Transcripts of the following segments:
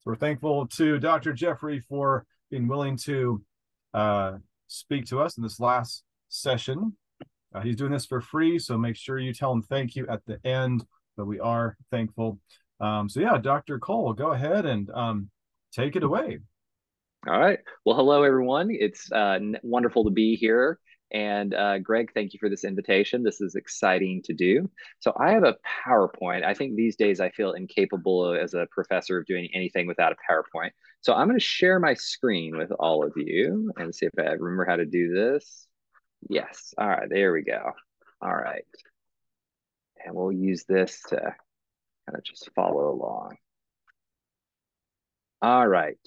So we're thankful to Dr. Jeffrey for being willing to uh, speak to us in this last session. Uh, he's doing this for free, so make sure you tell him thank you at the end. But we are thankful. Um, so yeah, Dr. Cole, go ahead and um, take it away. All right. Well, hello everyone. It's uh, wonderful to be here. And uh, Greg, thank you for this invitation. This is exciting to do. So I have a PowerPoint. I think these days I feel incapable as a professor of doing anything without a PowerPoint. So I'm going to share my screen with all of you and see if I remember how to do this. Yes. All right. There we go. All right. And we'll use this to kind of just follow along. All right.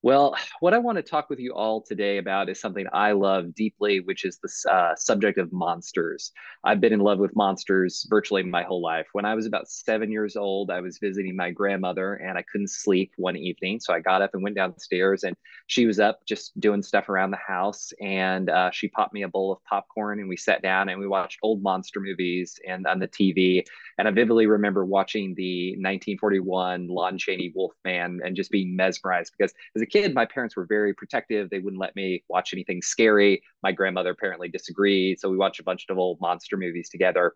Well, what I want to talk with you all today about is something I love deeply, which is the uh, subject of monsters. I've been in love with monsters virtually my whole life. When I was about seven years old, I was visiting my grandmother and I couldn't sleep one evening. So I got up and went downstairs, and she was up just doing stuff around the house. And uh, she popped me a bowl of popcorn, and we sat down and we watched old monster movies and on the TV. And I vividly remember watching the 1941 Lon Chaney Wolfman and just being mesmerized because as a kid, my parents were very protective. They wouldn't let me watch anything scary. My grandmother apparently disagreed. So we watched a bunch of old monster movies together.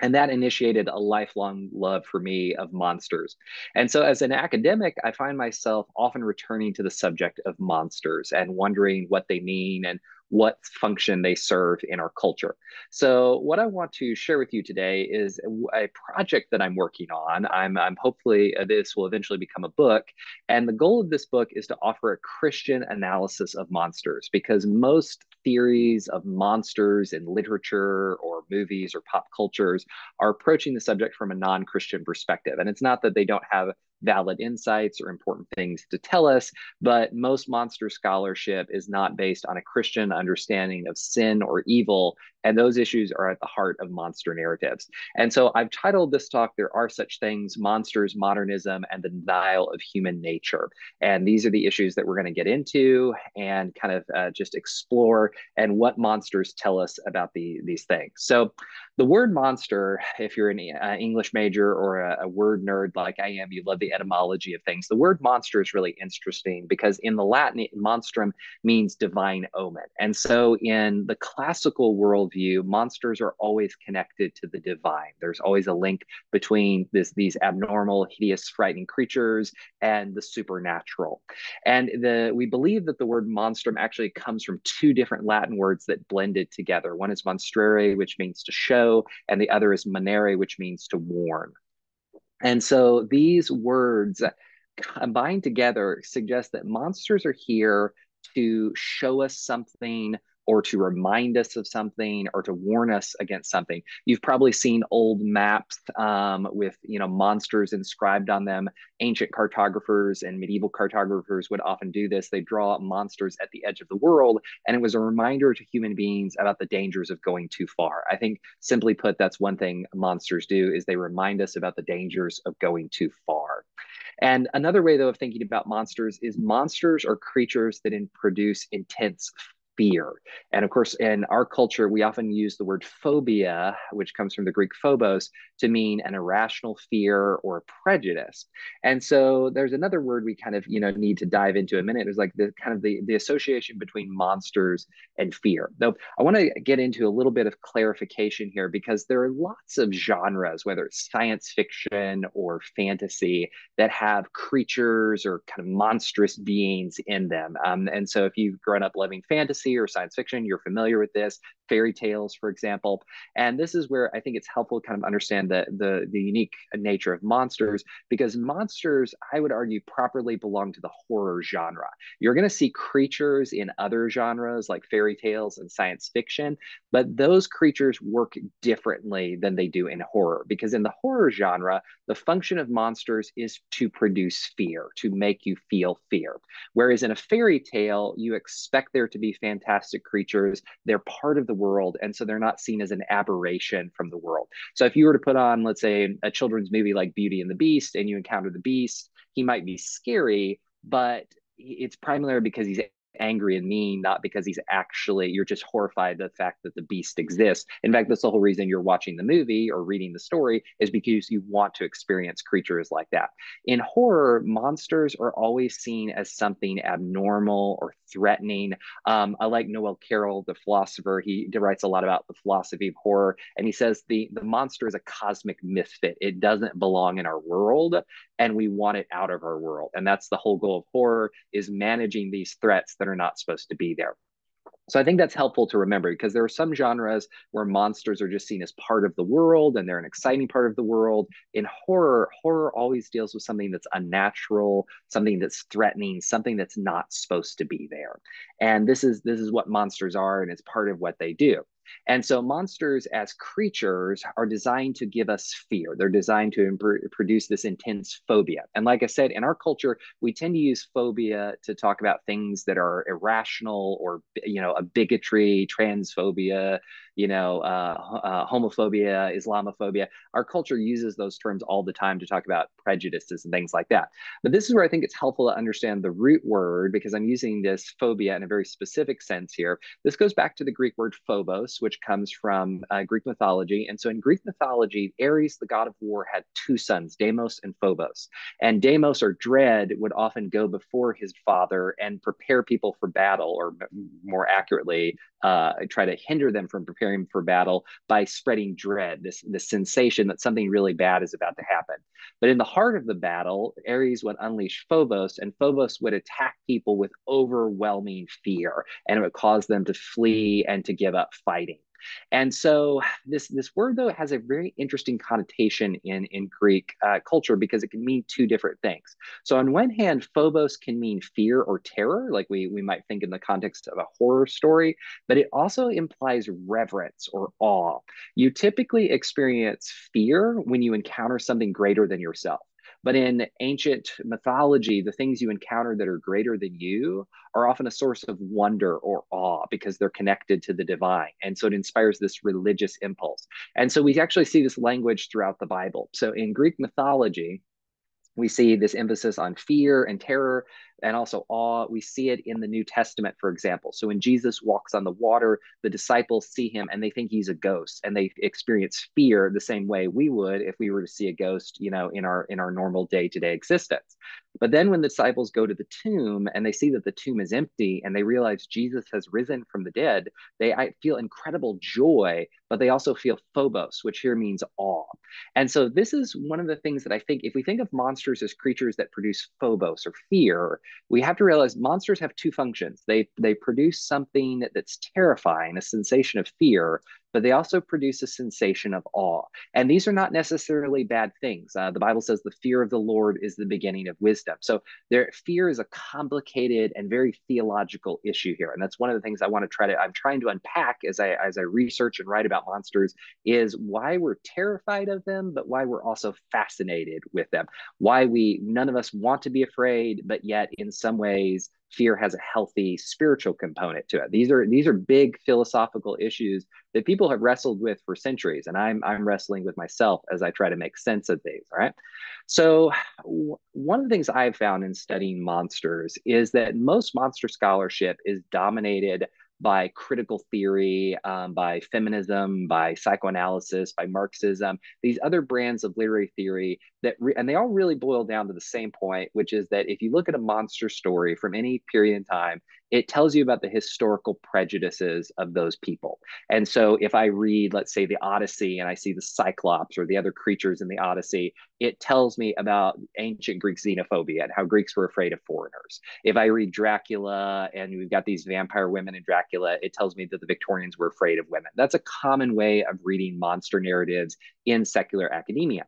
And that initiated a lifelong love for me of monsters. And so, as an academic, I find myself often returning to the subject of monsters and wondering what they mean and what function they serve in our culture. So, what I want to share with you today is a project that I'm working on. I'm, I'm hopefully uh, this will eventually become a book. And the goal of this book is to offer a Christian analysis of monsters because most theories of monsters in literature or movies or pop cultures are approaching the subject from a non Christian perspective. And it's not that they don't have valid insights or important things to tell us, but most monster scholarship is not based on a Christian understanding of sin or evil. And those issues are at the heart of monster narratives. And so I've titled this talk, There Are Such Things Monsters, Modernism, and the Denial of Human Nature. And these are the issues that we're going to get into and kind of uh, just explore and what monsters tell us about the, these things. So the word monster, if you're an uh, English major or a, a, word nerd like I am, you love the etymology of things. The word monster is really interesting because in the Latin, monstrum means divine omen. And so in the classical worldview, monsters are always connected to the divine. There's always a link between this, these abnormal, hideous, frightening creatures and the supernatural. And the, we believe that the word monstrum actually comes from two different Latin words that blended together. One is monstrare, which means to show and the other is monere, which means to warn. And so these words combined together suggest that monsters are here to show us something or to remind us of something or to warn us against something. You've probably seen old maps um, with you know monsters inscribed on them. Ancient cartographers and medieval cartographers would often do this. They draw monsters at the edge of the world, and it was a reminder to human beings about the dangers of going too far. I think, simply put, that's one thing monsters do is they remind us about the dangers of going too far. And another way, though, of thinking about monsters is monsters are creatures that in produce intense fear. And of course, in our culture, we often use the word phobia, which comes from the Greek phobos, to mean an irrational fear or prejudice. And so there's another word we kind of, you know, need to dive into a minute. It's like the kind of the, the association between monsters and fear. Though I want to get into a little bit of clarification here because there are lots of genres, whether it's science fiction or fantasy, that have creatures or kind of monstrous beings in them. Um, and so if you've grown up loving fantasy, fantasy or science fiction, you're familiar with this, fairy tales, for example. And this is where I think it's helpful to kind of understand the, the, the unique nature of monsters, because monsters, I would argue, properly belong to the horror genre. You're going to see creatures in other genres like fairy tales and science fiction, but those creatures work differently than they do in horror, because in the horror genre, the function of monsters is to produce fear, to make you feel fear. Whereas in a fairy tale, you expect there to be fantastic creatures. They're part of the world. And so they're not seen as an aberration from the world. So if you were to put on, let's say, a children's movie like Beauty and the Beast and you encounter the Beast, he might be scary, but it's primarily because he's angry and mean, not because he's actually, you're just horrified the fact that the beast exists. In fact, that's the whole reason you're watching the movie or reading the story is because you want to experience creatures like that. In horror, monsters are always seen as something abnormal or threatening. Um, I like Noel Carroll, the philosopher. He writes a lot about the philosophy of horror, and he says the the monster is a cosmic misfit. It doesn't belong in our world, and we want it out of our world. And that's the whole goal of horror: is managing these threats that are not supposed to be there. So I think that's helpful to remember because there are some genres where monsters are just seen as part of the world and they're an exciting part of the world. In horror, horror always deals with something that's unnatural, something that's threatening, something that's not supposed to be there. And this is this is what monsters are and it's part of what they do. And so monsters as creatures are designed to give us fear. They're designed to imp- produce this intense phobia. And like I said, in our culture, we tend to use phobia to talk about things that are irrational or, you know, a bigotry, transphobia, you know, uh, uh, homophobia, Islamophobia. Our culture uses those terms all the time to talk about prejudices and things like that. But this is where I think it's helpful to understand the root word because I'm using this phobia in a very specific sense here. This goes back to the Greek word phobos, which comes from uh, Greek mythology. And so in Greek mythology, Ares, the god of war, had two sons, Deimos and Phobos. And Deimos or dread would often go before his father and prepare people for battle, or more accurately, uh, try to hinder them from preparing for battle by spreading dread, this, this sensation that something really bad is about to happen. But in the heart of the battle, Ares would unleash Phobos, and Phobos would attack people with overwhelming fear, and it would cause them to flee and to give up fighting. And so this this word though has a very interesting connotation in in Greek uh, culture because it can mean two different things. So on one hand, phobos can mean fear or terror, like we we might think in the context of a horror story, but it also implies reverence or awe. You typically experience fear when you encounter something greater than yourself. But in ancient mythology, the things you encounter that are greater than you are often a source of wonder or awe because they're connected to the divine. And so it inspires this religious impulse. And so we actually see this language throughout the Bible. So in Greek mythology, we see this emphasis on fear and terror and also awe. We see it in the New Testament, for example. So when Jesus walks on the water, the disciples see him and they think he's a ghost and they experience fear the same way we would if we were to see a ghost, you know, in our in our normal day-to-day existence. But then when the disciples go to the tomb and they see that the tomb is empty and they realize Jesus has risen from the dead, they I feel incredible joy, but they also feel phobos, which here means awe. And so this is one of the things that I think if we think of monsters as creatures that produce phobos or fear, we have to realize monsters have two functions. They they produce something that's terrifying, a sensation of fear, but they also produce a sensation of awe. And these are not necessarily bad things. Uh, the Bible says the fear of the Lord is the beginning of wisdom. So their fear is a complicated and very theological issue here. And that's one of the things I want to try to, I'm trying to unpack as I, as I research and write about monsters is why we're terrified of them, but why we're also fascinated with them. Why we, none of us want to be afraid, but yet in some ways, fear has a healthy spiritual component to it. These are these are big philosophical issues that people have wrestled with for centuries, and I'm I'm wrestling with myself as I try to make sense of these. All right. So w- one of the things I've found in studying monsters is that most monster scholarship is dominated by critical theory, um, by feminism, by psychoanalysis, by Marxism, these other brands of literary theory that, re- and they all really boil down to the same point, which is that if you look at a monster story from any period in time, it tells you about the historical prejudices of those people. And so if I read, let's say, the Odyssey and I see the Cyclops or the other creatures in the Odyssey, it tells me about ancient Greek xenophobia and how Greeks were afraid of foreigners. If I read Dracula and we've got these vampire women in Dracula, it tells me that the Victorians were afraid of women. That's a common way of reading monster narratives in secular academia.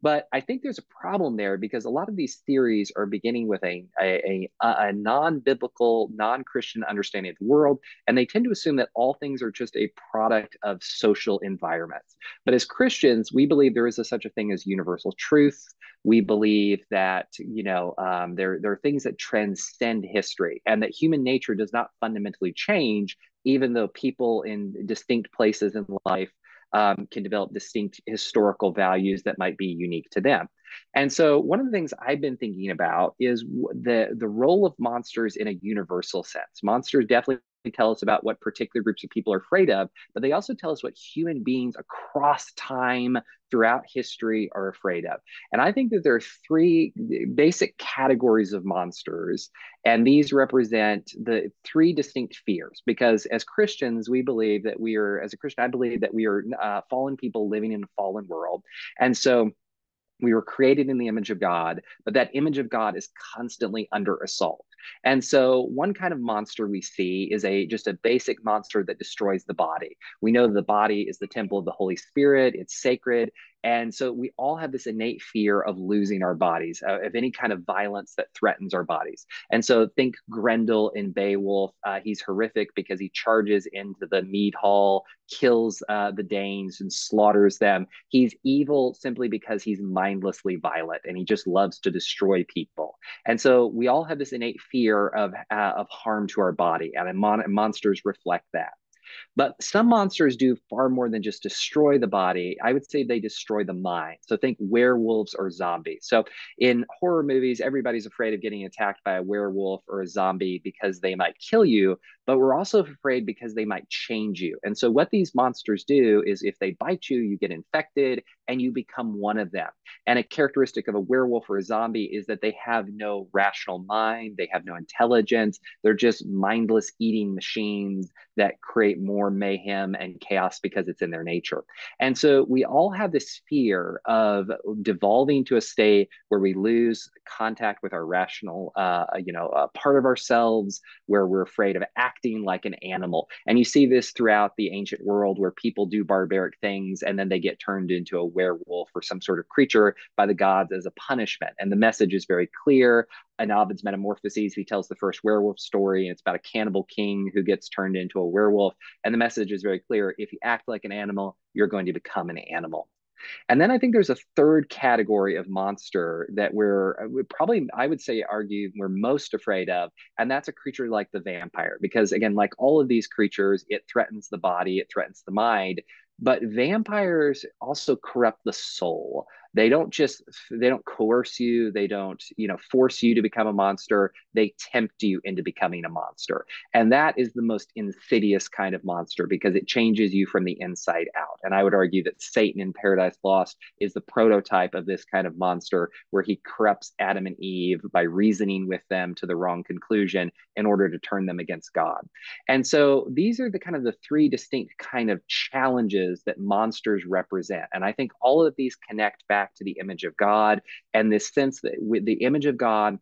But I think there's a problem there because a lot of these theories are beginning with a, a, a, a non biblical, non Christian understanding of the world. And they tend to assume that all things are just a product of social environments. But as Christians, we believe there is a, such a thing as universal truth. We believe that, you know, um, there, there are things that transcend history and that human nature does not fundamentally change, even though people in distinct places in life um, can develop distinct historical values that might be unique to them. And so, one of the things I've been thinking about is the the role of monsters in a universal sense. Monsters definitely tell us about what particular groups of people are afraid of, but they also tell us what human beings across time throughout history are afraid of. And I think that there are three basic categories of monsters, and these represent the three distinct fears. Because as Christians, we believe that we are, as a Christian, I believe that we are uh, fallen people living in a fallen world. And so we were created in the image of God, but that image of God is constantly under assault. And so one kind of monster we see is a just a basic monster that destroys the body. We know the body is the temple of the Holy Spirit, it's sacred, and so we all have this innate fear of losing our bodies, uh, of any kind of violence that threatens our bodies. And so think Grendel in Beowulf. Uh, he's horrific because he charges into the mead hall, kills uh, the Danes, and slaughters them. He's evil simply because he's mindlessly violent and he just loves to destroy people. And so we all have this innate fear of, uh, of harm to our body, and mon- monsters reflect that. But some monsters do far more than just destroy the body. I would say they destroy the mind. So think werewolves or zombies. So in horror movies, everybody's afraid of getting attacked by a werewolf or a zombie because they might kill you but we're also afraid because they might change you. And so, what these monsters do is if they bite you, you get infected and you become one of them. And a characteristic of a werewolf or a zombie is that they have no rational mind, they have no intelligence, they're just mindless eating machines that create more mayhem and chaos because it's in their nature. And so, we all have this fear of devolving to a state where we lose contact with our rational, uh, you know, uh, part of ourselves, where we're afraid of acting acting like an animal. And you see this throughout the ancient world where people do barbaric things and then they get turned into a werewolf or some sort of creature by the gods as a punishment. And the message is very clear. In Ovid's Metamorphoses, he tells the first werewolf story, and it's about a cannibal king who gets turned into a werewolf. And the message is very clear if you act like an animal, you're going to become an animal. And then I think there's a third category of monster that we're uh, we probably, I would say, argue we're most afraid of. And that's a creature like the vampire. Because again, like all of these creatures, it threatens the body, it threatens the mind. But vampires also corrupt the soul they don't just they don't coerce you they don't you know force you to become a monster. They tempt you into becoming a monster. And that is the most insidious kind of monster because it changes you from the inside out. And i would argue that satan in paradise lost is the prototype of this kind of monster where he corrupts adam and eve by reasoning with them to the wrong conclusion in order to turn them against god. And so these are the kind of the three distinct kind of challenges that monsters represent. And i think all of these connect back back to the image of God and this sense that with the image of God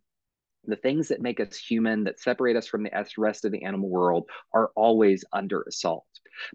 the things that make us human that separate us from the rest of the animal world are always under assault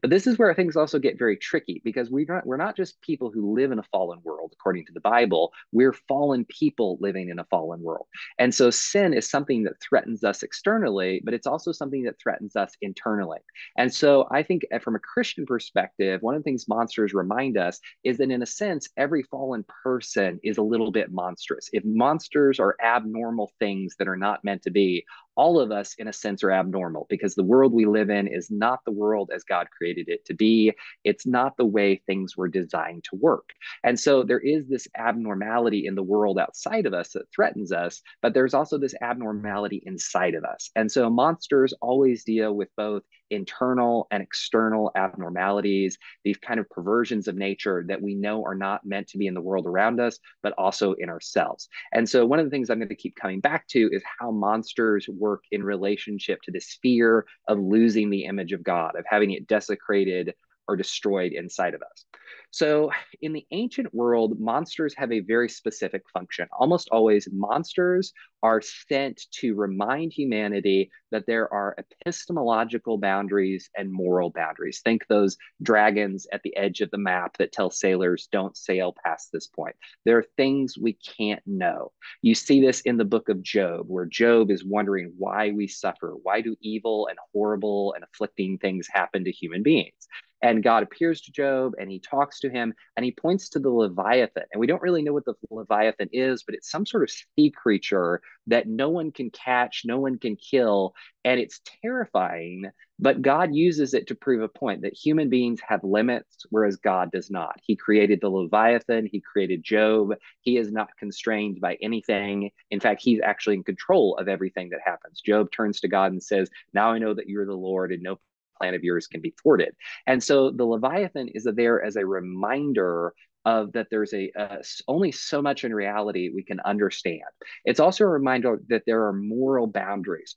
but this is where things also get very tricky because we're not, we're not just people who live in a fallen world, according to the Bible. We're fallen people living in a fallen world. And so sin is something that threatens us externally, but it's also something that threatens us internally. And so I think uh, from a Christian perspective, one of the things monsters remind us is that in a sense, every fallen person is a little bit monstrous. If monsters are abnormal things that are not meant to be, all of us, in a sense, are abnormal because the world we live in is not the world as God created it to be. It's not the way things were designed to work. And so there is this abnormality in the world outside of us that threatens us, but there's also this abnormality inside of us. And so monsters always deal with both internal and external abnormalities, these kind of perversions of nature that we know are not meant to be in the world around us, but also in ourselves. And so, one of the things I'm going to keep coming back to is how monsters work in relationship to this fear of losing the image of God, of having it desecrated or destroyed inside of us. So, in the ancient world, monsters have a very specific function. Almost always, monsters are sent to remind humanity that there are epistemological boundaries and moral boundaries. Think those dragons at the edge of the map that tell sailors don't sail past this point. There are things we can't know. You see this in the book of Job, where Job is wondering why we suffer. Why do evil and horrible and afflicting things happen to human beings? And God appears to Job and he talks to him and he points to the Leviathan. And we don't really know what the Leviathan is, but it's some sort of sea creature that no one can catch, no one can kill. And it's terrifying, but God uses it to prove a point that human beings have limits, whereas God does not. He created the Leviathan, He created Job. He is not constrained by anything. In fact, He's actually in control of everything that happens. Job turns to God and says, Now I know that you're the Lord, and no plan of yours can be thwarted. And so the Leviathan is there as a reminder of that there's a uh, only so much in reality we can understand. It's also a reminder that there are moral boundaries.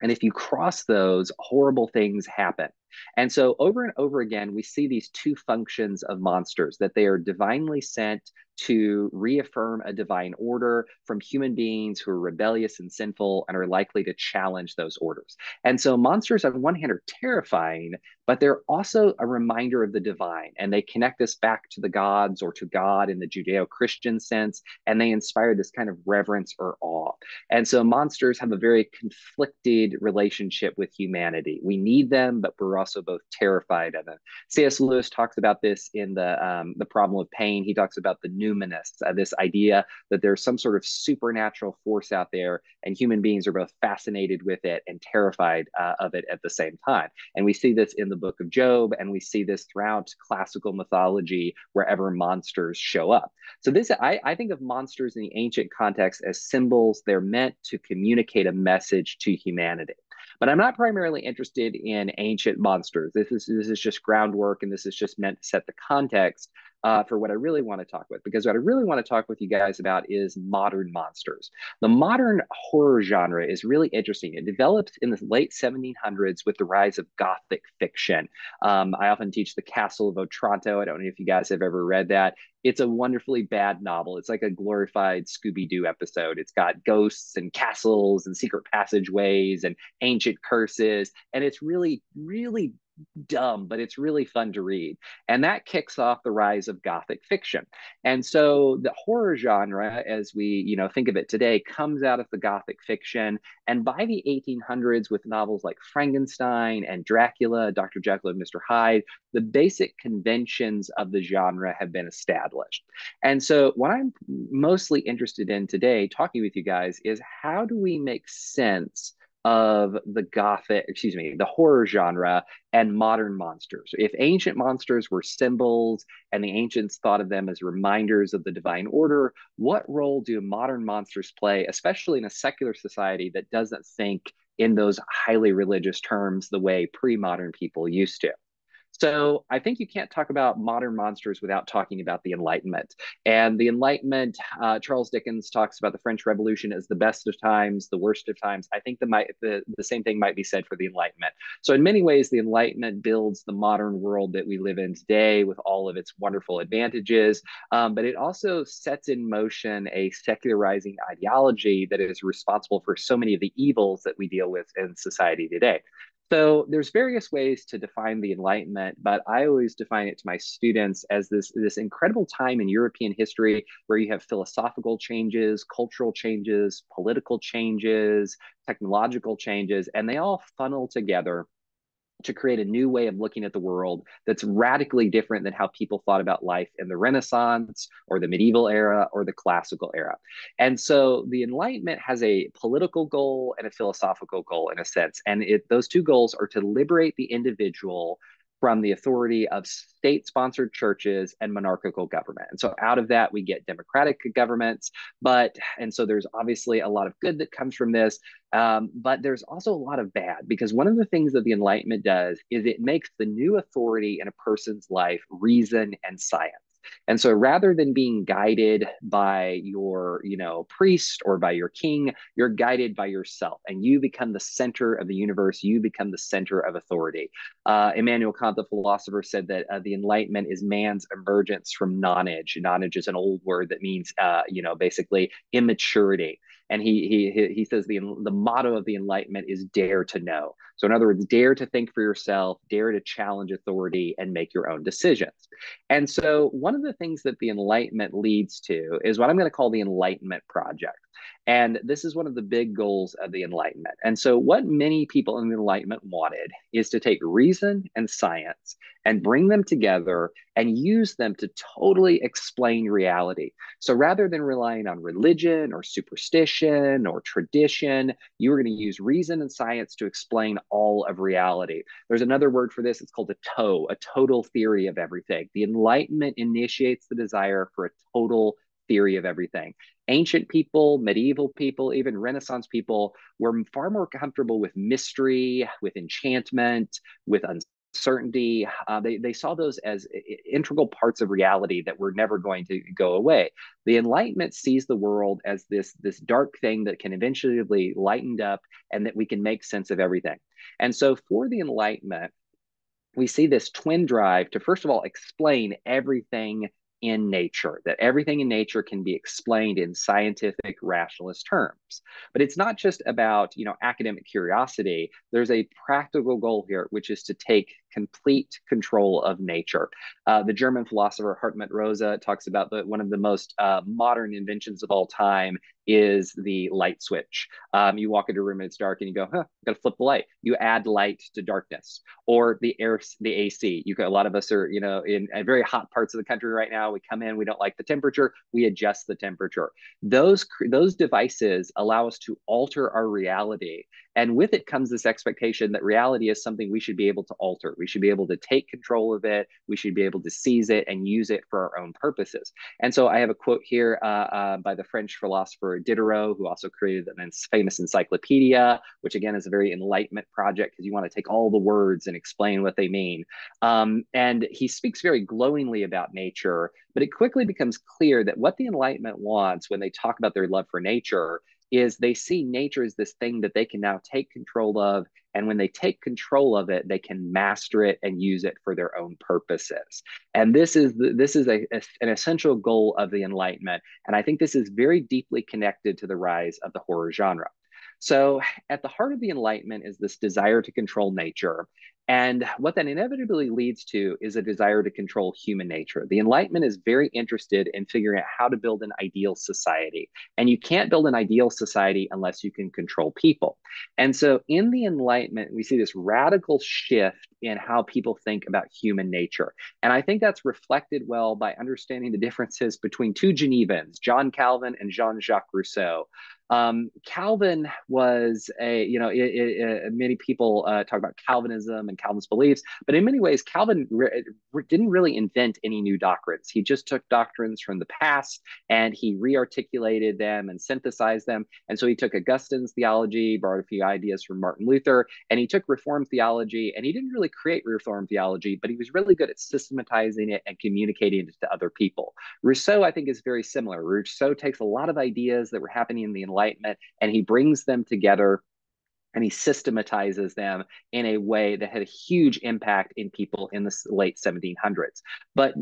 And if you cross those, horrible things happen. And so over and over again, we see these two functions of monsters that they are divinely sent to reaffirm a divine order from human beings who are rebellious and sinful and are likely to challenge those orders. And so monsters, on one hand, are terrifying, but they're also a reminder of the divine. And they connect us back to the gods or to God in the Judeo Christian sense. And they inspire this kind of reverence or awe. And so monsters have a very conflicted relationship with humanity. We need them, but we're also both terrified of them. C.S. Lewis talks about this in the, um, the problem of pain. He talks about the numinous, uh, this idea that there's some sort of supernatural force out there, and human beings are both fascinated with it and terrified uh, of it at the same time. And we see this in the book of Job, and we see this throughout classical mythology wherever monsters show up. So this, I, I think of monsters in the ancient context as symbols. They're meant to communicate a message to humanity. But I'm not primarily interested in ancient monsters. This is this is just groundwork, and this is just meant to set the context uh, for what I really want to talk with. Because what I really want to talk with you guys about is modern monsters. The modern horror genre is really interesting. It developed in the late 1700s with the rise of Gothic fiction. Um, I often teach The Castle of Otranto. I don't know if you guys have ever read that. It's a wonderfully bad novel. It's like a glorified Scooby Doo episode. It's got ghosts and castles and secret passageways and ancient curses. And it's really, really dumb, but it's really fun to read. And that kicks off the rise of Gothic fiction. And so the horror genre, as we you know think of it today, comes out of the Gothic fiction. And by the 1800s, with novels like Frankenstein and Dracula, Dr. Jekyll and Mr. Hyde, the basic conventions of the genre have been established. And so what I'm mostly interested in today, talking with you guys, is how do we make sense of the gothic excuse me the horror genre and modern monsters. If ancient monsters were symbols and the ancients thought of them as reminders of the divine order what role do modern monsters play especially in a secular society that doesn't think in those highly religious terms the way pre-modern people used to so I think you can't talk about modern monsters without talking about the Enlightenment. And the Enlightenment, uh, Charles Dickens talks about the French Revolution as the best of times, the worst of times. I think the, the, the same thing might be said for the Enlightenment. So in many ways, the Enlightenment builds the modern world that we live in today with all of its wonderful advantages. Um, but it also sets in motion a secularizing ideology that is responsible for so many of the evils that we deal with in society today. So there's various ways to define the Enlightenment, but I always define it to my students as this, this incredible time in European history where you have philosophical changes, cultural changes, political changes, technological changes, and they all funnel together to create a new way of looking at the world that's radically different than how people thought about life in the Renaissance or the medieval era or the classical era. And so the Enlightenment has a political goal and a philosophical goal in a sense. And it, those two goals are to liberate the individual from the authority of state sponsored churches and monarchical government. And so out of that, we get democratic governments. But, and so there's obviously a lot of good that comes from this. Um, but there's also a lot of bad because one of the things that the Enlightenment does is it makes the new authority in a person's life reason and science. And so rather than being guided by your, you know, priest or by your king, you're guided by yourself and you become the center of the universe. You become the center of authority. Uh, Immanuel Kant, the philosopher, said that uh, the Enlightenment is man's emergence from nonage. Nonage is an old word that means, uh, you know, basically immaturity. And he he he says the the motto of the Enlightenment is dare to know. So in other words, dare to think for yourself, dare to challenge authority, and make your own decisions. And so one of the things that the Enlightenment leads to is what I'm going to call the Enlightenment Project. And this is one of the big goals of the Enlightenment. And so, what many people in the Enlightenment wanted is to take reason and science and bring them together and use them to totally explain reality. So, rather than relying on religion or superstition or tradition, you were going to use reason and science to explain all of reality. There's another word for this, it's called a toe, a total theory of everything. The Enlightenment initiates the desire for a total theory of everything. Ancient people, medieval people, even Renaissance people were far more comfortable with mystery, with enchantment, with uncertainty. Uh, they, they saw those as integral parts of reality that were never going to go away. The Enlightenment sees the world as this, this dark thing that can eventually lightened up and that we can make sense of everything. And so for the Enlightenment, we see this twin drive to first of all explain everything in nature, that everything in nature can be explained in scientific rationalist terms. But it's not just about, you know, academic curiosity. There's a practical goal here, which is to take complete control of nature. Uh, the German philosopher Hartmut Rosa talks about the, one of the most uh, modern inventions of all time is the light switch. Um, you walk into a room and it's dark and you go, huh, got to flip the light. You add light to darkness. Or the air, the AC. You a lot of us are, you know, in very hot parts of the country right now. We come in, we don't like the temperature, we adjust the temperature. Those those devices allow us to alter our reality and with it comes this expectation that reality is something we should be able to alter. We should be able to take control of it. We should be able to seize it and use it for our own purposes. And so I have a quote here uh, uh, by the French philosopher Diderot, who also created the famous encyclopedia, which again is a very enlightenment project because you want to take all the words and explain what they mean. Um, and he speaks very glowingly about nature, but it quickly becomes clear that what the Enlightenment wants when they talk about their love for nature is they see nature as this thing that they can now take control of and when they take control of it they can master it and use it for their own purposes and this is the, this is a, a, an essential goal of the enlightenment and i think this is very deeply connected to the rise of the horror genre so, at the heart of the Enlightenment is this desire to control nature. And what that inevitably leads to is a desire to control human nature. The Enlightenment is very interested in figuring out how to build an ideal society. And you can't build an ideal society unless you can control people. And so in the Enlightenment, we see this radical shift in how people think about human nature. And I think that's reflected well by understanding the differences between two Genevans, John Calvin and Jean Jacques Rousseau. Um, Calvin was a, you know, it, it, many people uh, talk about Calvinism and Calvin's beliefs, but in many ways, Calvin re- re- didn't really invent any new doctrines. He just took doctrines from the past and he rearticulated them and synthesized them. And so he took Augustine's theology, borrowed a few ideas from Martin Luther, and he took Reformed theology and he didn't really create Reformed theology, but he was really good at systematizing it and communicating it to other people. Rousseau, I think, is very similar. Rousseau takes a lot of ideas that were happening in the Enlightenment and he brings them together and he systematizes them in a way that had a huge impact in people in the late 1700s. But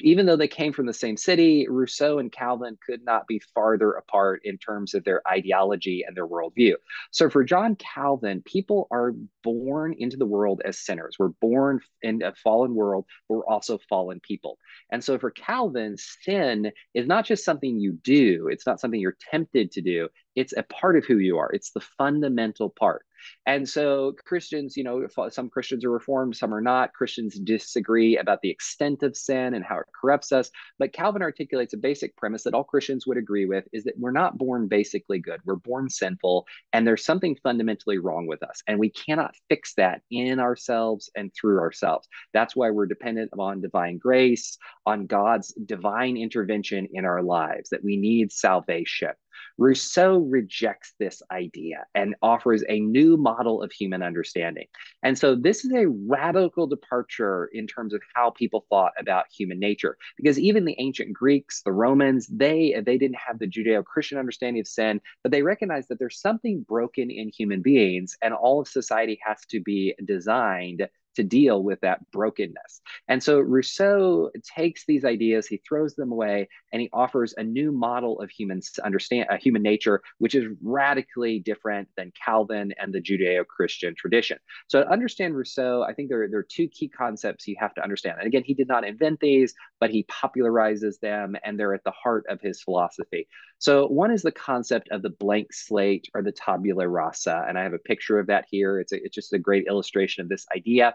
even though they came from the same city, Rousseau and Calvin could not be farther apart in terms of their ideology and their worldview. So for John Calvin, people are born into the world as sinners. We're born in a fallen world, but we're also fallen people. And so for Calvin, sin is not just something you do, it's not something you're tempted to do, it's a part of who you are. It's the fundamental part. And so Christians, you know, uh, some Christians are reformed, some are not. Christians disagree about the extent of sin and how it corrupts us. But Calvin articulates a basic premise that all Christians would agree with is that we're not born basically good. We're born sinful, and there's something fundamentally wrong with us. And we cannot fix that in ourselves and through ourselves. That's why we're dependent on divine grace, on God's divine intervention in our lives, that we need salvation. Rousseau rejects this idea and offers a new model of human understanding. And so this is a radical departure in terms of how people thought about human nature because even the ancient Greeks, the Romans, they they didn't have the Judeo-Christian understanding of sin, but they recognized that there's something broken in human beings and all of society has to be designed to deal with that brokenness. And so Rousseau takes these ideas, he throws them away, and he offers a new model of human understand uh, human nature, which is radically different than Calvin and the Judeo-Christian tradition. So to understand Rousseau, I think there, there are two key concepts you have to understand. And again, he did not invent these, but he popularizes them, and they're at the heart of his philosophy. So one is the concept of the blank slate or the tabula rasa, and I have a picture of that here. It's, a, it's just a great illustration of this idea.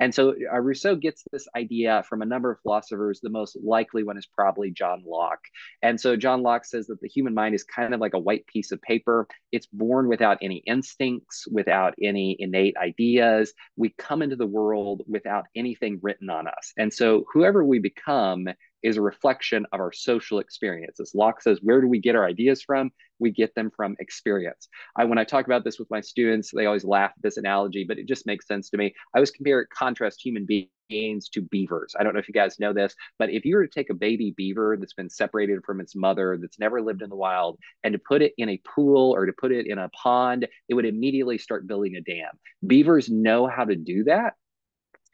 And so uh, Rousseau gets this idea from a number of philosophers. The most likely one is probably John Locke. And so John Locke says that the human mind is kind of like a white piece of paper. It's born without any instincts, without any innate ideas. We come into the world without anything written on us. And so whoever we become is a reflection of our social experiences. Locke says, where do we get our ideas from? We get them from experience. I, when I talk about this with my students, they always laugh at this analogy, but it just makes sense to me. I always compare, contrast human beings to beavers. I don't know if you guys know this, but if you were to take a baby beaver that's been separated from its mother, that's never lived in the wild, and to put it in a pool or to put it in a pond, it would immediately start building a dam. Beavers know how to do that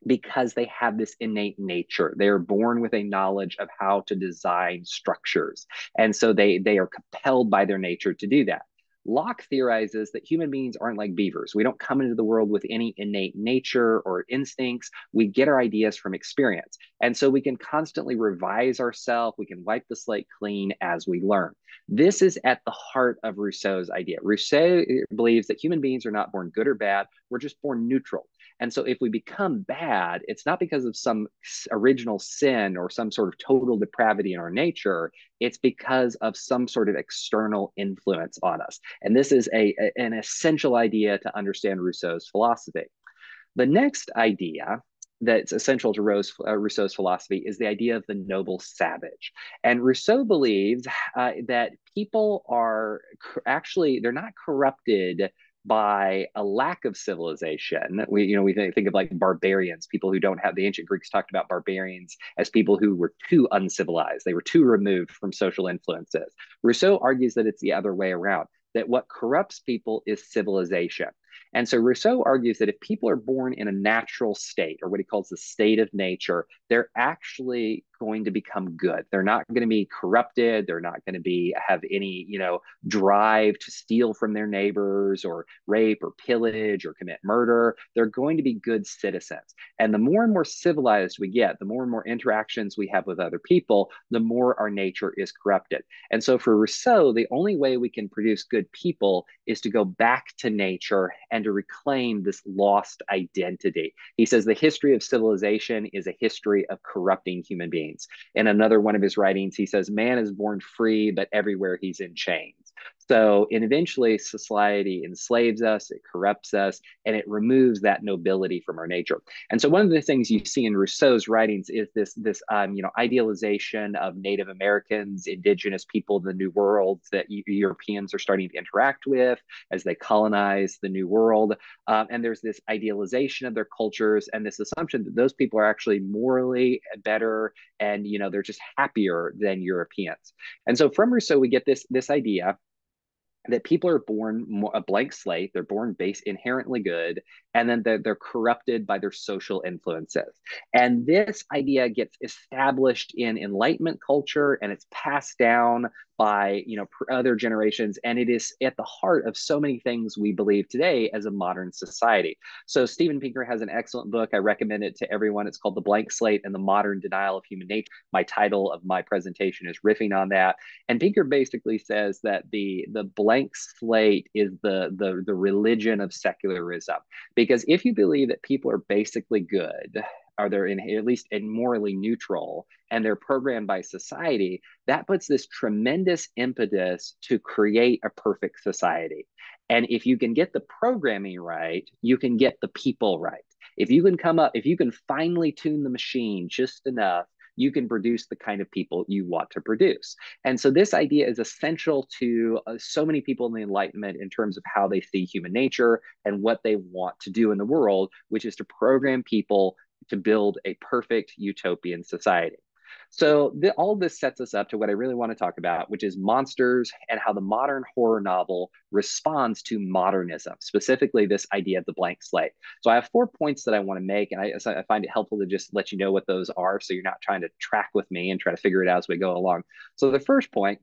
because they have this innate nature. They are born with a knowledge of how to design structures. And so they, they are compelled by their nature to do that. Locke theorizes that human beings aren't like beavers. We don't come into the world with any innate nature or instincts. We get our ideas from experience. And so we can constantly revise ourselves. We can wipe the slate clean as we learn. This is at the heart of Rousseau's idea. Rousseau believes that human beings are not born good or bad, we're just born neutral. And so if we become bad, it's not because of some original sin or some sort of total depravity in our nature. It's because of some sort of external influence on us. And this is a, a an essential idea to understand Rousseau's philosophy. The next idea that's essential to Rose, uh, Rousseau's philosophy is the idea of the noble savage. And Rousseau believes uh, that people are actually, they're not corrupted by a lack of civilization. We, you know, we think, of like barbarians, people who don't have the ancient Greeks talked about barbarians as people who were too uncivilized. They were too removed from social influences. Rousseau argues that it's the other way around, that what corrupts people is civilization. And so Rousseau argues that if people are born in a natural state, or what he calls the state of nature, they're actually going to become good. They're not going to be corrupted. They're not going to be have any, you know, drive to steal from their neighbors or rape or pillage or commit murder. They're going to be good citizens. And the more and more civilized we get, the more and more interactions we have with other people, the more our nature is corrupted. And so for Rousseau, the only way we can produce good people is to go back to nature and to reclaim this lost identity. He says the history of civilization is a history of corrupting human beings. In another one of his writings, he says, Man is born free, but everywhere he's in chains. So, and eventually, society enslaves us, it corrupts us, and it removes that nobility from our nature. And so, one of the things you see in Rousseau's writings is this, this, um, you know, idealization of Native Americans, indigenous people of the New World that Europeans are starting to interact with as they colonize the New World. Um, and there's this idealization of their cultures and this assumption that those people are actually morally better and, you know, they're just happier than Europeans. And so, from Rousseau, we get this this idea that people are born more, a blank slate they're born base inherently good and then they're, they're corrupted by their social influences. And this idea gets established in enlightenment culture and it's passed down by you know other generations and it is at the heart of so many things we believe today as a modern society. So steven pinker has an excellent book. I recommend it to everyone. It's called the blank slate and the modern denial of human nature. My title of my presentation is riffing on that. And pinker basically says that the the blank slate is the the, the religion of secularism. Because if you believe that people are basically good are they're in at least in morally neutral and they're programmed by society that puts this tremendous impetus to create a perfect society and if you can get the programming right you can get the people right if you can come up if you can finely tune the machine just enough you can produce the kind of people you want to produce. And so this idea is essential to uh, so many people in the Enlightenment in terms of how they see human nature and what they want to do in the world, which is to program people to build a perfect utopian society. So the, all this sets us up to what I really want to talk about, which is monsters and how the modern horror novel responds to modernism, specifically this idea of the blank slate. So I have four points that I want to make, and I, I find it helpful to just let you know what those are, so you're not trying to track with me and try to figure it out as we go along. So the first point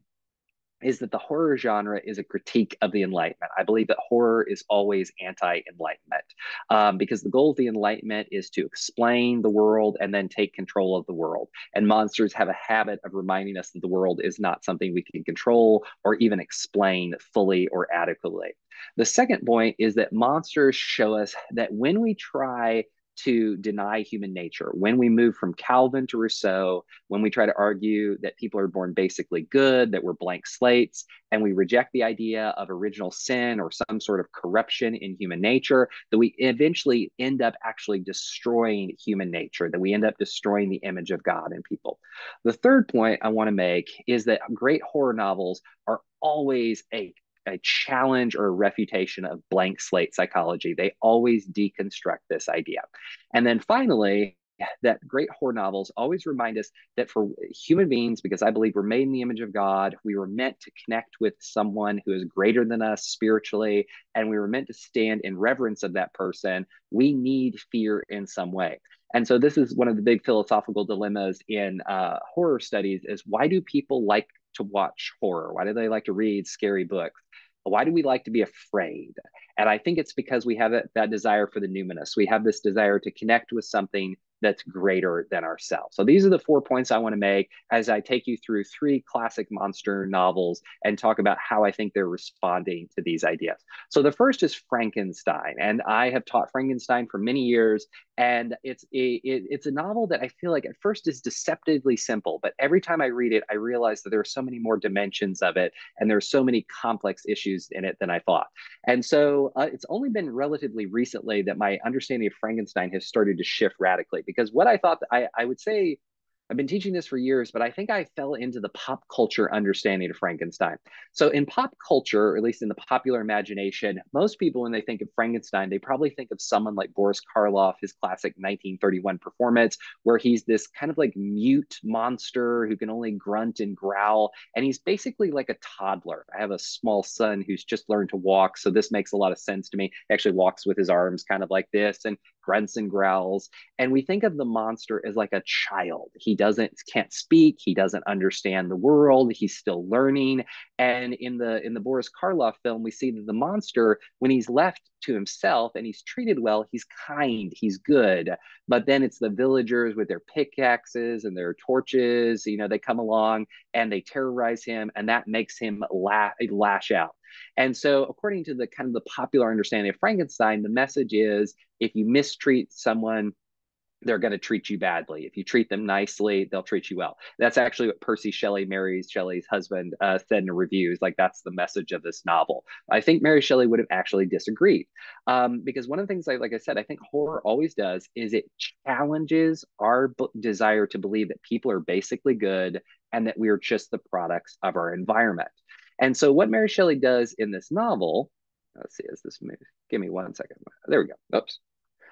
is that the horror genre is a critique of the Enlightenment. I believe that horror is always anti Enlightenment um, because the goal of the Enlightenment is to explain the world and then take control of the world. And monsters have a habit of reminding us that the world is not something we can control or even explain fully or adequately. The second point is that monsters show us that when we try to deny human nature. When we move from Calvin to Rousseau, when we try to argue that people are born basically good, that we're blank slates, and we reject the idea of original sin or some sort of corruption in human nature, that we eventually end up actually destroying human nature, that we end up destroying the image of God in people. The third point I want to make is that great horror novels are always a a challenge or a refutation of blank slate psychology. They always deconstruct this idea. And then finally, that great horror novels always remind us that for human beings, because I believe we're made in the image of God, we were meant to connect with someone who is greater than us spiritually, and we were meant to stand in reverence of that person. We need fear in some way. And so this is one of the big philosophical dilemmas in uh, horror studies is why do people like to watch horror? Why do they like to read scary books? Why do we like to be afraid? And I think it's because we have that, that desire for the numinous. We have this desire to connect with something that's greater than ourselves. So these are the four points I want to make as I take you through three classic monster novels and talk about how I think they're responding to these ideas. So the first is Frankenstein, and I have taught Frankenstein for many years, and it's a it, it's a novel that I feel like at first is deceptively simple, but every time I read it, I realize that there are so many more dimensions of it, and there's so many complex issues in it than I thought. And so uh, it's only been relatively recently that my understanding of Frankenstein has started to shift radically because what I thought I, I would say I've been teaching this for years, but I think I fell into the pop culture understanding of Frankenstein. So, in pop culture, or at least in the popular imagination, most people, when they think of Frankenstein, they probably think of someone like Boris Karloff, his classic 1931 performance, where he's this kind of like mute monster who can only grunt and growl. And he's basically like a toddler. I have a small son who's just learned to walk. So, this makes a lot of sense to me. He actually walks with his arms kind of like this and grunts and growls. And we think of the monster as like a child. He doesn't can't speak, he doesn't understand the world, he's still learning. And in the in the Boris Karloff film, we see that the monster, when he's left to himself and he's treated well, he's kind, he's good. But then it's the villagers with their pickaxes and their torches, you know, they come along and they terrorize him, and that makes him laugh, lash out. And so, according to the kind of the popular understanding of Frankenstein, the message is if you mistreat someone, they're going to treat you badly. If you treat them nicely, they'll treat you well. That's actually what Percy Shelley, Mary Shelley's husband, uh, said in a review. Like that's the message of this novel. I think Mary Shelley would have actually disagreed, um, because one of the things, I, like I said, I think horror always does is it challenges our b- desire to believe that people are basically good and that we are just the products of our environment. And so, what Mary Shelley does in this novel, let's see, is this move? Give me one second. There we go. Oops.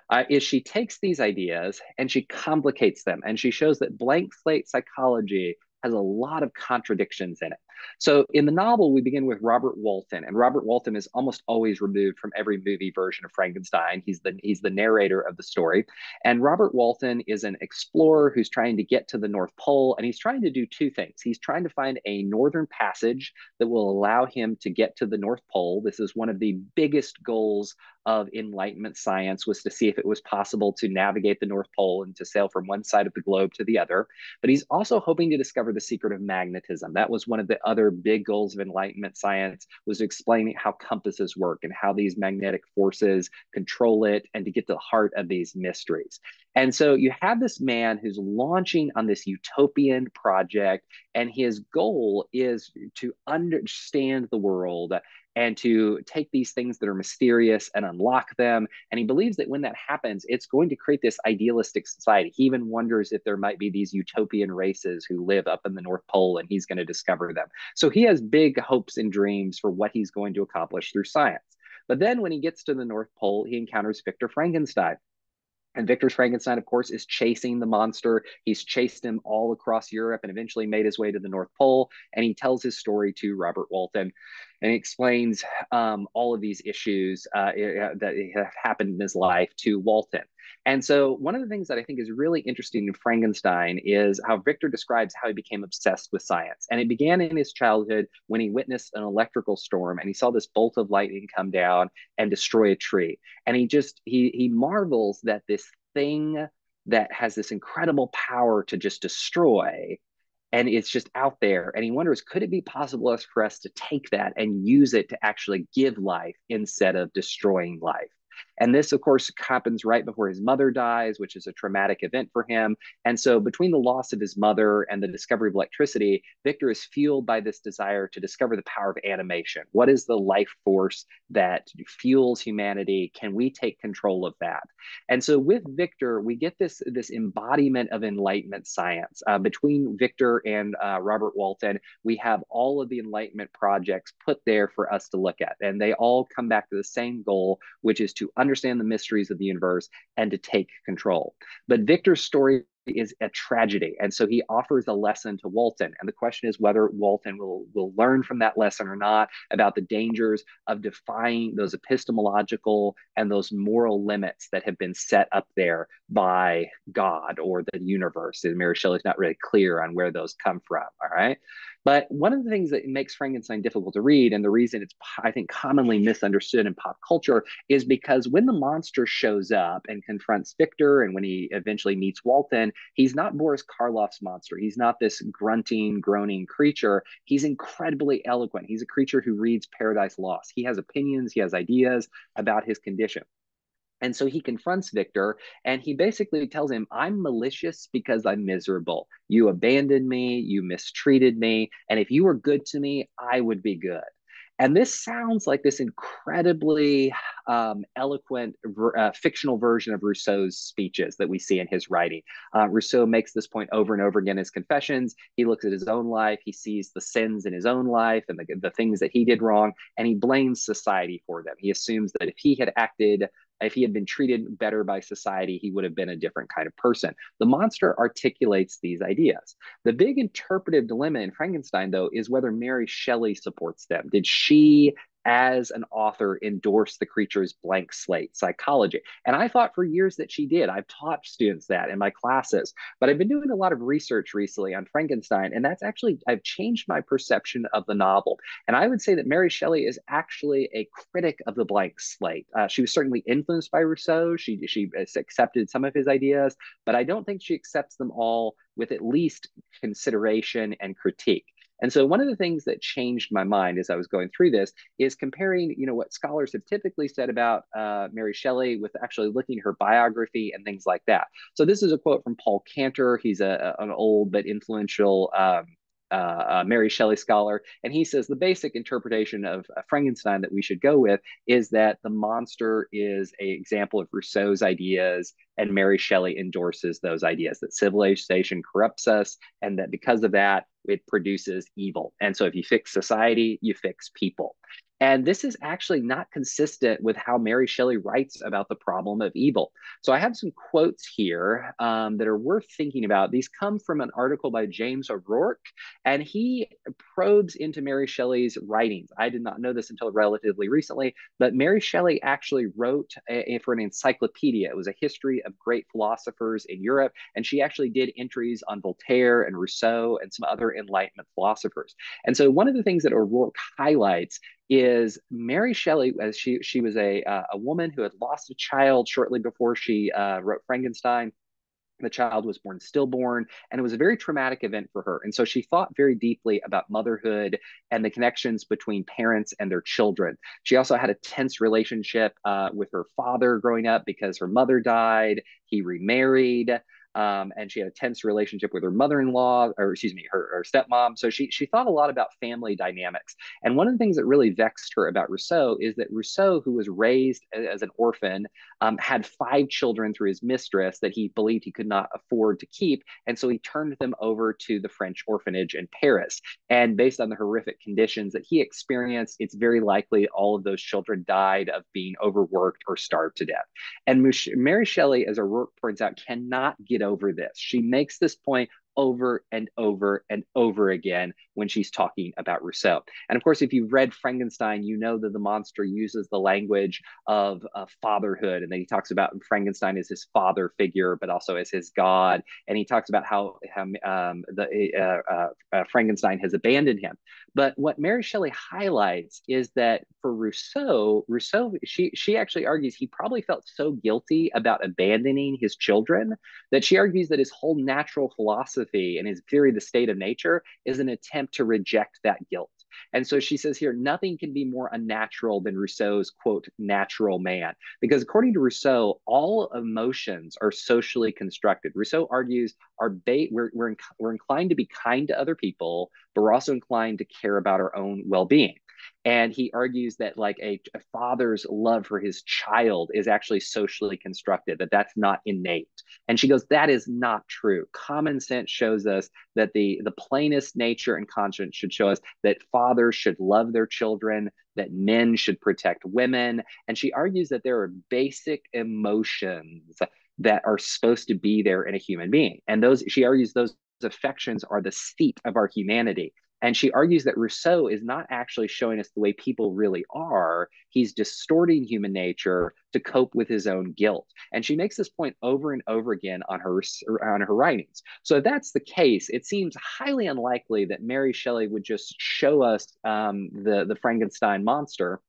Uh, is she takes these ideas and she complicates them and she shows that blank slate psychology has a lot of contradictions in it. So in the novel, we begin with Robert Walton, and Robert Walton is almost always removed from every movie version of Frankenstein. He's the he's the narrator of the story, and Robert Walton is an explorer who's trying to get to the North Pole, and he's trying to do two things. He's trying to find a northern passage that will allow him to get to the North Pole. This is one of the biggest goals of Enlightenment science was to see if it was possible to navigate the North Pole and to sail from one side of the globe to the other. But he's also hoping to discover the secret of magnetism. That was one of the other big goals of Enlightenment science was explaining how compasses work and how these magnetic forces control it and to get to the heart of these mysteries. And so you have this man who's launching on this utopian project, and his goal is to understand the world and to take these things that are mysterious and unlock them. And he believes that when that happens, it's going to create this idealistic society. He even wonders if there might be these utopian races who live up in the North Pole and he's going to discover them. So he has big hopes and dreams for what he's going to accomplish through science. But then when he gets to the North Pole, he encounters Victor Frankenstein. And Victor's Frankenstein, of course, is chasing the monster. He's chased him all across Europe and eventually made his way to the North Pole. And he tells his story to Robert Walton and he explains um, all of these issues uh, that have happened in his life to Walton. And so, one of the things that I think is really interesting in Frankenstein is how Victor describes how he became obsessed with science. And it began in his childhood when he witnessed an electrical storm and he saw this bolt of lightning come down and destroy a tree. And he just he he marvels that this thing that has this incredible power to just destroy and it's just out there and he wonders could it be possible for us to take that and use it to actually give life instead of destroying life and this, of course, happens right before his mother dies, which is a traumatic event for him. And so, between the loss of his mother and the discovery of electricity, Victor is fueled by this desire to discover the power of animation. What is the life force that fuels humanity? Can we take control of that? And so, with Victor, we get this, this embodiment of Enlightenment science. Uh, between Victor and uh, Robert Walton, we have all of the Enlightenment projects put there for us to look at. And they all come back to the same goal, which is to understand the mysteries of the universe and to take control. But Victor's story is a tragedy. And so he offers a lesson to Walton. And the question is whether Walton will, will learn from that lesson or not about the dangers of defying those epistemological and those moral limits that have been set up there by God or the universe. And Mary Shelley's not really clear on where those come from. All right. But one of the things that makes Frankenstein difficult to read, and the reason it's, I think, commonly misunderstood in pop culture, is because when the monster shows up and confronts Victor, and when he eventually meets Walton, he's not Boris Karloff's monster. He's not this grunting, groaning creature. He's incredibly eloquent. He's a creature who reads Paradise Lost. He has opinions, he has ideas about his condition. And so he confronts Victor and he basically tells him, I'm malicious because I'm miserable. You abandoned me, you mistreated me. And if you were good to me, I would be good. And this sounds like this incredibly um, eloquent uh, fictional version of Rousseau's speeches that we see in his writing. Uh, Rousseau makes this point over and over again in his confessions. He looks at his own life, he sees the sins in his own life and the, the things that he did wrong, and he blames society for them. He assumes that if he had acted if he had been treated better by society, he would have been a different kind of person. The monster articulates these ideas. The big interpretive dilemma in Frankenstein, though, is whether Mary Shelley supports them. Did she as an author endorse the creature's blank slate psychology. And I thought for years that she did. I've taught students that in my classes, but I've been doing a lot of research recently on Frankenstein, and that's actually, I've changed my perception of the novel. And I would say that Mary Shelley is actually a critic of the blank slate. Uh, she was certainly influenced by Rousseau. She, she accepted some of his ideas, but I don't think she accepts them all with at least consideration and critique. And so one of the things that changed my mind as I was going through this is comparing, you know, what scholars have typically said about uh, Mary Shelley with actually looking at her biography and things like that. So this is a quote from Paul Cantor. He's a, an old but influential um, uh, Mary Shelley scholar, and he says the basic interpretation of uh, Frankenstein that we should go with is that the monster is a example of Rousseau's ideas, and Mary Shelley endorses those ideas that civilization corrupts us, and that because of that, it produces evil. And so if you fix society, you fix people. And this is actually not consistent with how Mary Shelley writes about the problem of evil. So I have some quotes here um, that are worth thinking about. These come from an article by James O'Rourke, and he probes into Mary Shelley's writings. I did not know this until relatively recently, but Mary Shelley actually wrote a, a, for an encyclopedia. It was a history of great philosophers in Europe, and she actually did entries on Voltaire and Rousseau and some other Enlightenment philosophers. And so one of the things that O'Rourke highlights is Mary Shelley, as she she was a uh, a woman who had lost a child shortly before she uh, wrote Frankenstein. The child was born stillborn, and it was a very traumatic event for her. And so she thought very deeply about motherhood and the connections between parents and their children. She also had a tense relationship uh, with her father growing up because her mother died. He remarried. Um, and she had a tense relationship with her mother-in-law, or excuse me, her, her stepmom. So she she thought a lot about family dynamics. And one of the things that really vexed her about Rousseau is that Rousseau, who was raised as an orphan, um, had five children through his mistress that he believed he could not afford to keep, and so he turned them over to the French orphanage in Paris. And based on the horrific conditions that he experienced, it's very likely all of those children died of being overworked or starved to death. And Mary Shelley, as O'Rourke points out, cannot get over this. She makes this point over and over and over again when she's talking about Rousseau. And of course, if you've read Frankenstein, you know that the monster uses the language of uh, fatherhood. And then he talks about Frankenstein as his father figure, but also as his God. And he talks about how, how um, the, uh, uh, uh Frankenstein has abandoned him. But what Mary Shelley highlights is that for Rousseau, Rousseau, she, she actually argues he probably felt so guilty about abandoning his children that she argues that his whole natural philosophy philosophy and his theory the state of nature is an attempt to reject that guilt. And so she says here, nothing can be more unnatural than Rousseau's quote, natural man. Because according to Rousseau, all emotions are socially constructed. Rousseau argues our we're, we're, we're inclined to be kind to other people, but we're also inclined to care about our own well being. And he argues that like a, a, father's love for his child is actually socially constructed, that that's not innate. And she goes, that is not true. Common sense shows us that the, the plainest nature and conscience should show us that fathers should love their children, that men should protect women. And she argues that there are basic emotions that are supposed to be there in a human being. And those, she argues those affections are the seat of our humanity. And she argues that Rousseau is not actually showing us the way people really are. He's distorting human nature to cope with his own guilt. And she makes this point over and over again on her on her writings. So if that's the case, it seems highly unlikely that Mary Shelley would just show us um, the the Frankenstein monster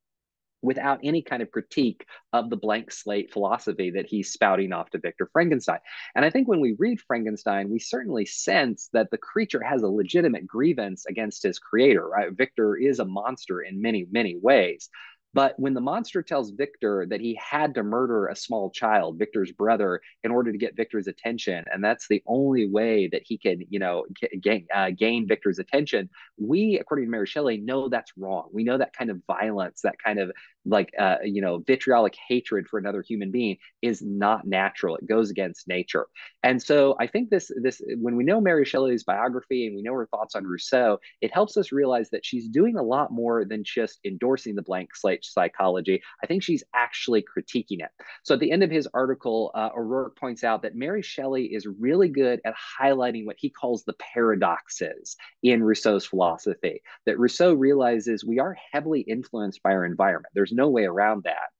without any kind of critique of the blank slate philosophy that he's spouting off to Victor Frankenstein. And I think when we read Frankenstein, we certainly sense that the creature has a legitimate grievance against his creator, right? Victor is a monster in many, many ways. But when the monster tells Victor that he had to murder a small child, Victor's brother, in order to get Victor's attention, and that's the only way that he can, you know, gain, uh, gain Victor's attention, we, according to Mary Shelley, know that's wrong. We know that kind of violence, that kind of like uh, you know vitriolic hatred for another human being is not natural. It goes against nature. And so i think this this when we know mary shelley's biography and we know her thoughts on rousseau it helps us realize that she's doing a lot more than just endorsing the blank slate psychology. I think she's actually critiquing it. So at the end of his article uh, o'rourke points out that mary shelley is really good at highlighting what he calls the paradoxes in rousseau's philosophy that rousseau realizes we are heavily influenced by our environment. There's no way around that.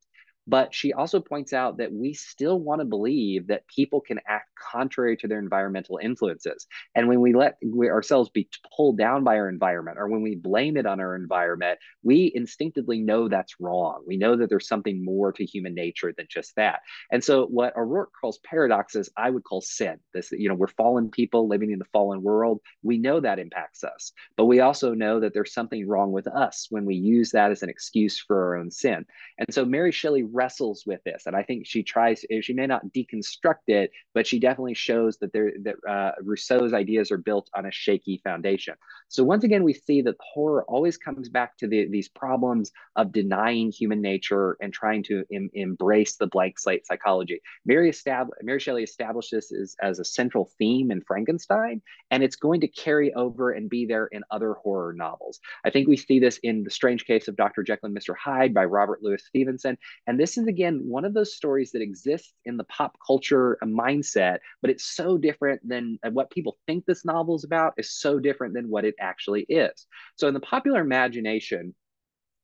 But she also points out that we still want to believe that people can act contrary to their environmental influences. And when we let we ourselves be pulled down by our environment or when we blame it on our environment, we instinctively know that's wrong. We know that there's something more to human nature than just that. And so what O'Rourke calls paradoxes, I would call sin. This, you know, we're fallen people living in the fallen world. We know that impacts us, but we also know that there's something wrong with us when we use that as an excuse for our own sin. And so Mary Shelley wrestles with this, and I think she tries. She may not deconstruct it, but she definitely shows that there that uh, Rousseau's ideas are built on a shaky foundation. So once again, we see that horror always comes back to the, these problems of denying human nature and trying to em, embrace the blank slate psychology. Mary, Estab- Mary Shelley established this as, as a central theme in Frankenstein, and it's going to carry over and be there in other horror novels. I think we see this in The Strange Case of Dr. Jekyll and Mr. Hyde by Robert Louis Stevenson. And this is, again, one of those stories that exists in the pop culture uh, mindset, but it's so different than uh, what people think this novel is about, is so different than what it actually is. So, in the popular imagination,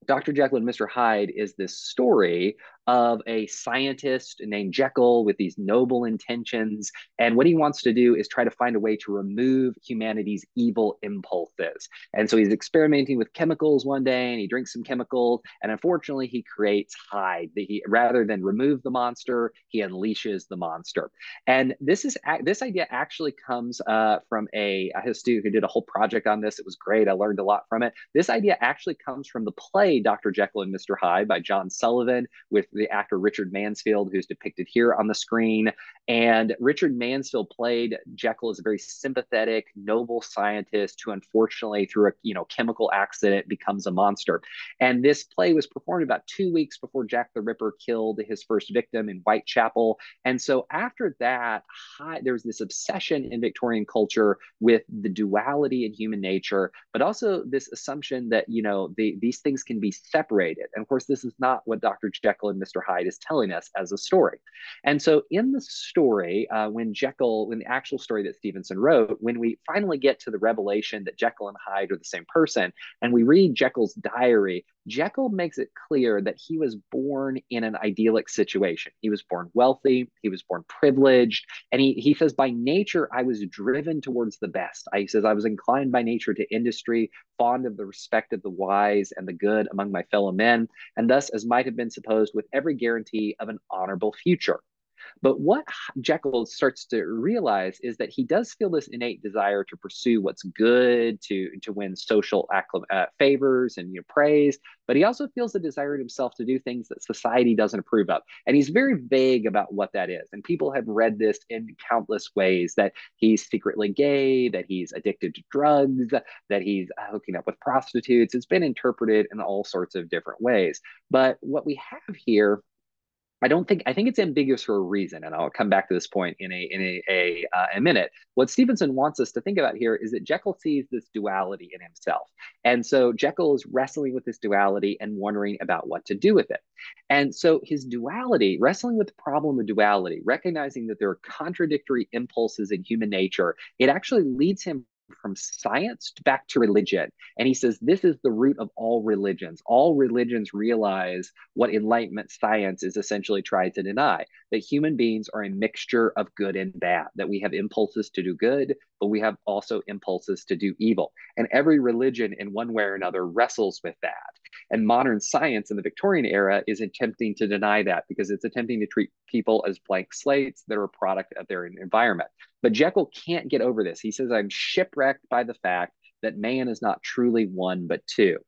Dr. Jekyll and Mr. Hyde is this story of a scientist named Jekyll with these noble intentions. And what he wants to do is try to find a way to remove humanity's evil impulses. And so he's experimenting with chemicals one day and he drinks some chemicals. And unfortunately, he creates Hyde. He, rather than remove the monster, he unleashes the monster. And this is this idea actually comes uh, from a, a student who did a whole project on this. It was great. I learned a lot from it. This idea actually comes from the play played Dr. Jekyll and Mr. Hyde by John Sullivan with the actor Richard Mansfield, who's depicted here on the screen. And Richard Mansfield played Jekyll as a very sympathetic, noble scientist who unfortunately, through a you know chemical accident, becomes a monster. And this play was performed about two weeks before Jack the Ripper killed his first victim in Whitechapel. And so after that, there was this obsession in Victorian culture with the duality in human nature, but also this assumption that you know the, these things can be separated. And of course, this is not what Dr. Jekyll and Mr. Hyde is telling us as a story. And so in the story, uh, when Jekyll, in the actual story that Stevenson wrote, when we finally get to the revelation that Jekyll and Hyde are the same person, and we read Jekyll's diary, Jekyll makes it clear that he was born in an idyllic situation. He was born wealthy, he was born privileged, and he, he says, by nature, I was driven towards the best. I, he says, I was inclined by nature to industry, fond of the respect of the wise and the good among my fellow men, and thus, as might have been supposed, with every guarantee of an honorable future. But what Jekyll starts to realize is that he does feel this innate desire to pursue what's good, to to win social acclim- uh, favors and you know, praise. But he also feels the desire in himself to do things that society doesn't approve of, and he's very vague about what that is. And people have read this in countless ways: that he's secretly gay, that he's addicted to drugs, that he's hooking up with prostitutes. It's been interpreted in all sorts of different ways. But what we have here I don't think I think it's ambiguous for a reason, and I'll come back to this point in a in a a, uh, a, minute. What Stevenson wants us to think about here is that Jekyll sees this duality in himself, and so Jekyll is wrestling with this duality and wondering about what to do with it. And so his duality, wrestling with the problem of duality, recognizing that there are contradictory impulses in human nature, it actually leads him from science back to religion. And he says this is the root of all religions. All religions realize what Enlightenment science is essentially trying to deny that human beings are a mixture of good and bad, that we have impulses to do good, but we have also impulses to do evil. And every religion, in one way or another, wrestles with that. And modern science in the Victorian era is attempting to deny that because it's attempting to treat people as blank slates that are a product of their environment. But Jekyll can't get over this. He says, I'm shipwrecked by the fact that man is not truly one, but two.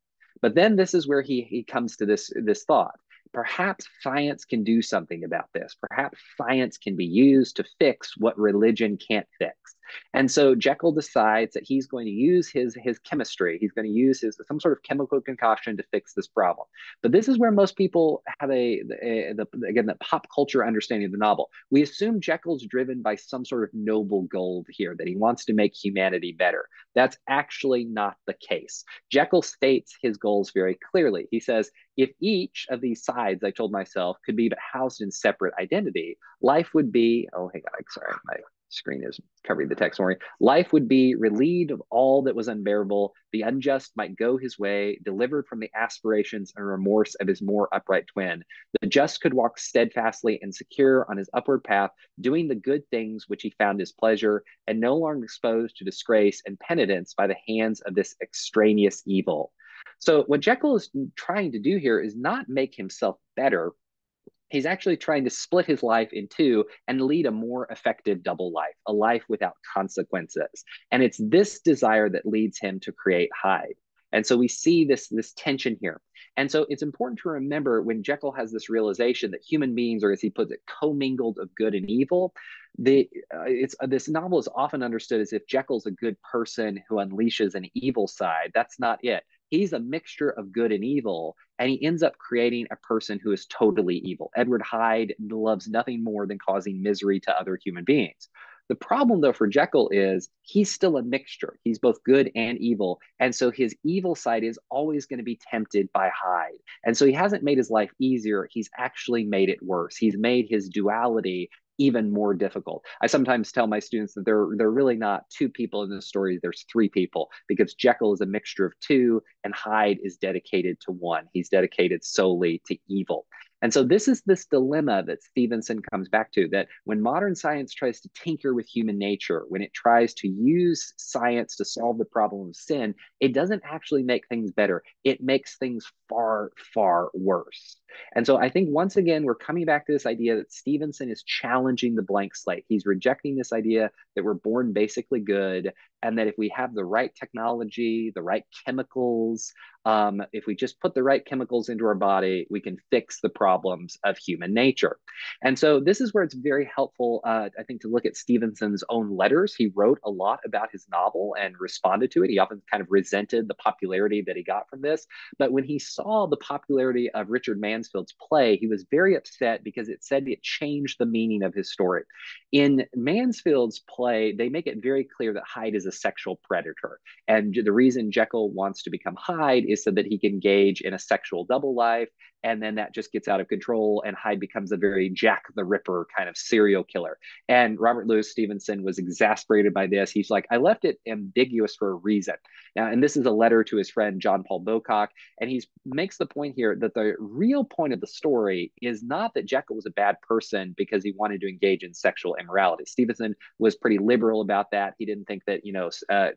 But then this is where he, he comes to this, this thought perhaps science can do something about this. Perhaps science can be used to fix what religion can't fix. And so Jekyll decides that he's going to use his his chemistry. He's going to use his some sort of chemical concoction to fix this problem. But this is where most people have a, a the, again the pop culture understanding of the novel. We assume Jekyll's driven by some sort of noble goal here that he wants to make humanity better. That's actually not the case. Jekyll states his goals very clearly. He says, if each of these sides, I told myself, could be but housed in separate identity, life would be, oh, hang on, sorry, my screen is covering the text for Life would be relieved of all that was unbearable. The unjust might go his way, delivered from the aspirations and remorse of his more upright twin. The just could walk steadfastly and secure on his upward path, doing the good things which he found his pleasure, and no longer exposed to disgrace and penitence by the hands of this extraneous evil. So, what Jekyll is trying to do here is not make himself better, he's actually trying to split his life in two and lead a more effective double life, a life without consequences. And it's this desire that leads him to create Hyde. And so we see this, this tension here. And so it's important to remember when Jekyll has this realization that human beings, or as he puts it, commingled of good and evil. The uh, it's uh, this novel is often understood as if Jekyll's a good person who unleashes an evil side. That's not it he's a mixture of good and evil and he ends up creating a person who is totally evil. Edward hyde loves nothing more than causing misery to other human beings. The problem though for jekyll is he's still a mixture. He's both good and evil and so his evil side is always going to be tempted by hyde. And so he hasn't made his life easier. He's actually made it worse. He's made his duality even more difficult. I sometimes tell my students that there, there are really not two people in this story, there's three people because Jekyll is a mixture of two and Hyde is dedicated to one. He's dedicated solely to evil. And so this is this dilemma that Stevenson comes back to that when modern science tries to tinker with human nature, when it tries to use science to solve the problem of sin, it doesn't actually make things better. It makes things far, far worse. And so I think once again, we're coming back to this idea that Stevenson is challenging the blank slate. He's rejecting this idea that we're born basically good and that if we have the right technology, the right chemicals, um, if we just put the right chemicals into our body, we can fix the problems of human nature. And so this is where it's very helpful, uh, I think, to look at Stevenson's own letters. He wrote a lot about his novel and responded to it. He often kind of resented the popularity that he got from this. But when he saw the popularity of Richard Mansfield's play, he was very upset because it said it changed the meaning of his story. In Mansfield's play, they make it very clear that Hyde is a sexual predator. And the reason Jekyll wants to become Hyde is so that he can engage in a sexual double life and then that just gets out of control and hyde becomes a very jack the ripper kind of serial killer and robert louis stevenson was exasperated by this he's like i left it ambiguous for a reason now and this is a letter to his friend john paul bocock and he makes the point here that the real point of the story is not that jekyll was a bad person because he wanted to engage in sexual immorality. Stevenson was pretty liberal about that. He didn't think that you know uh, uh,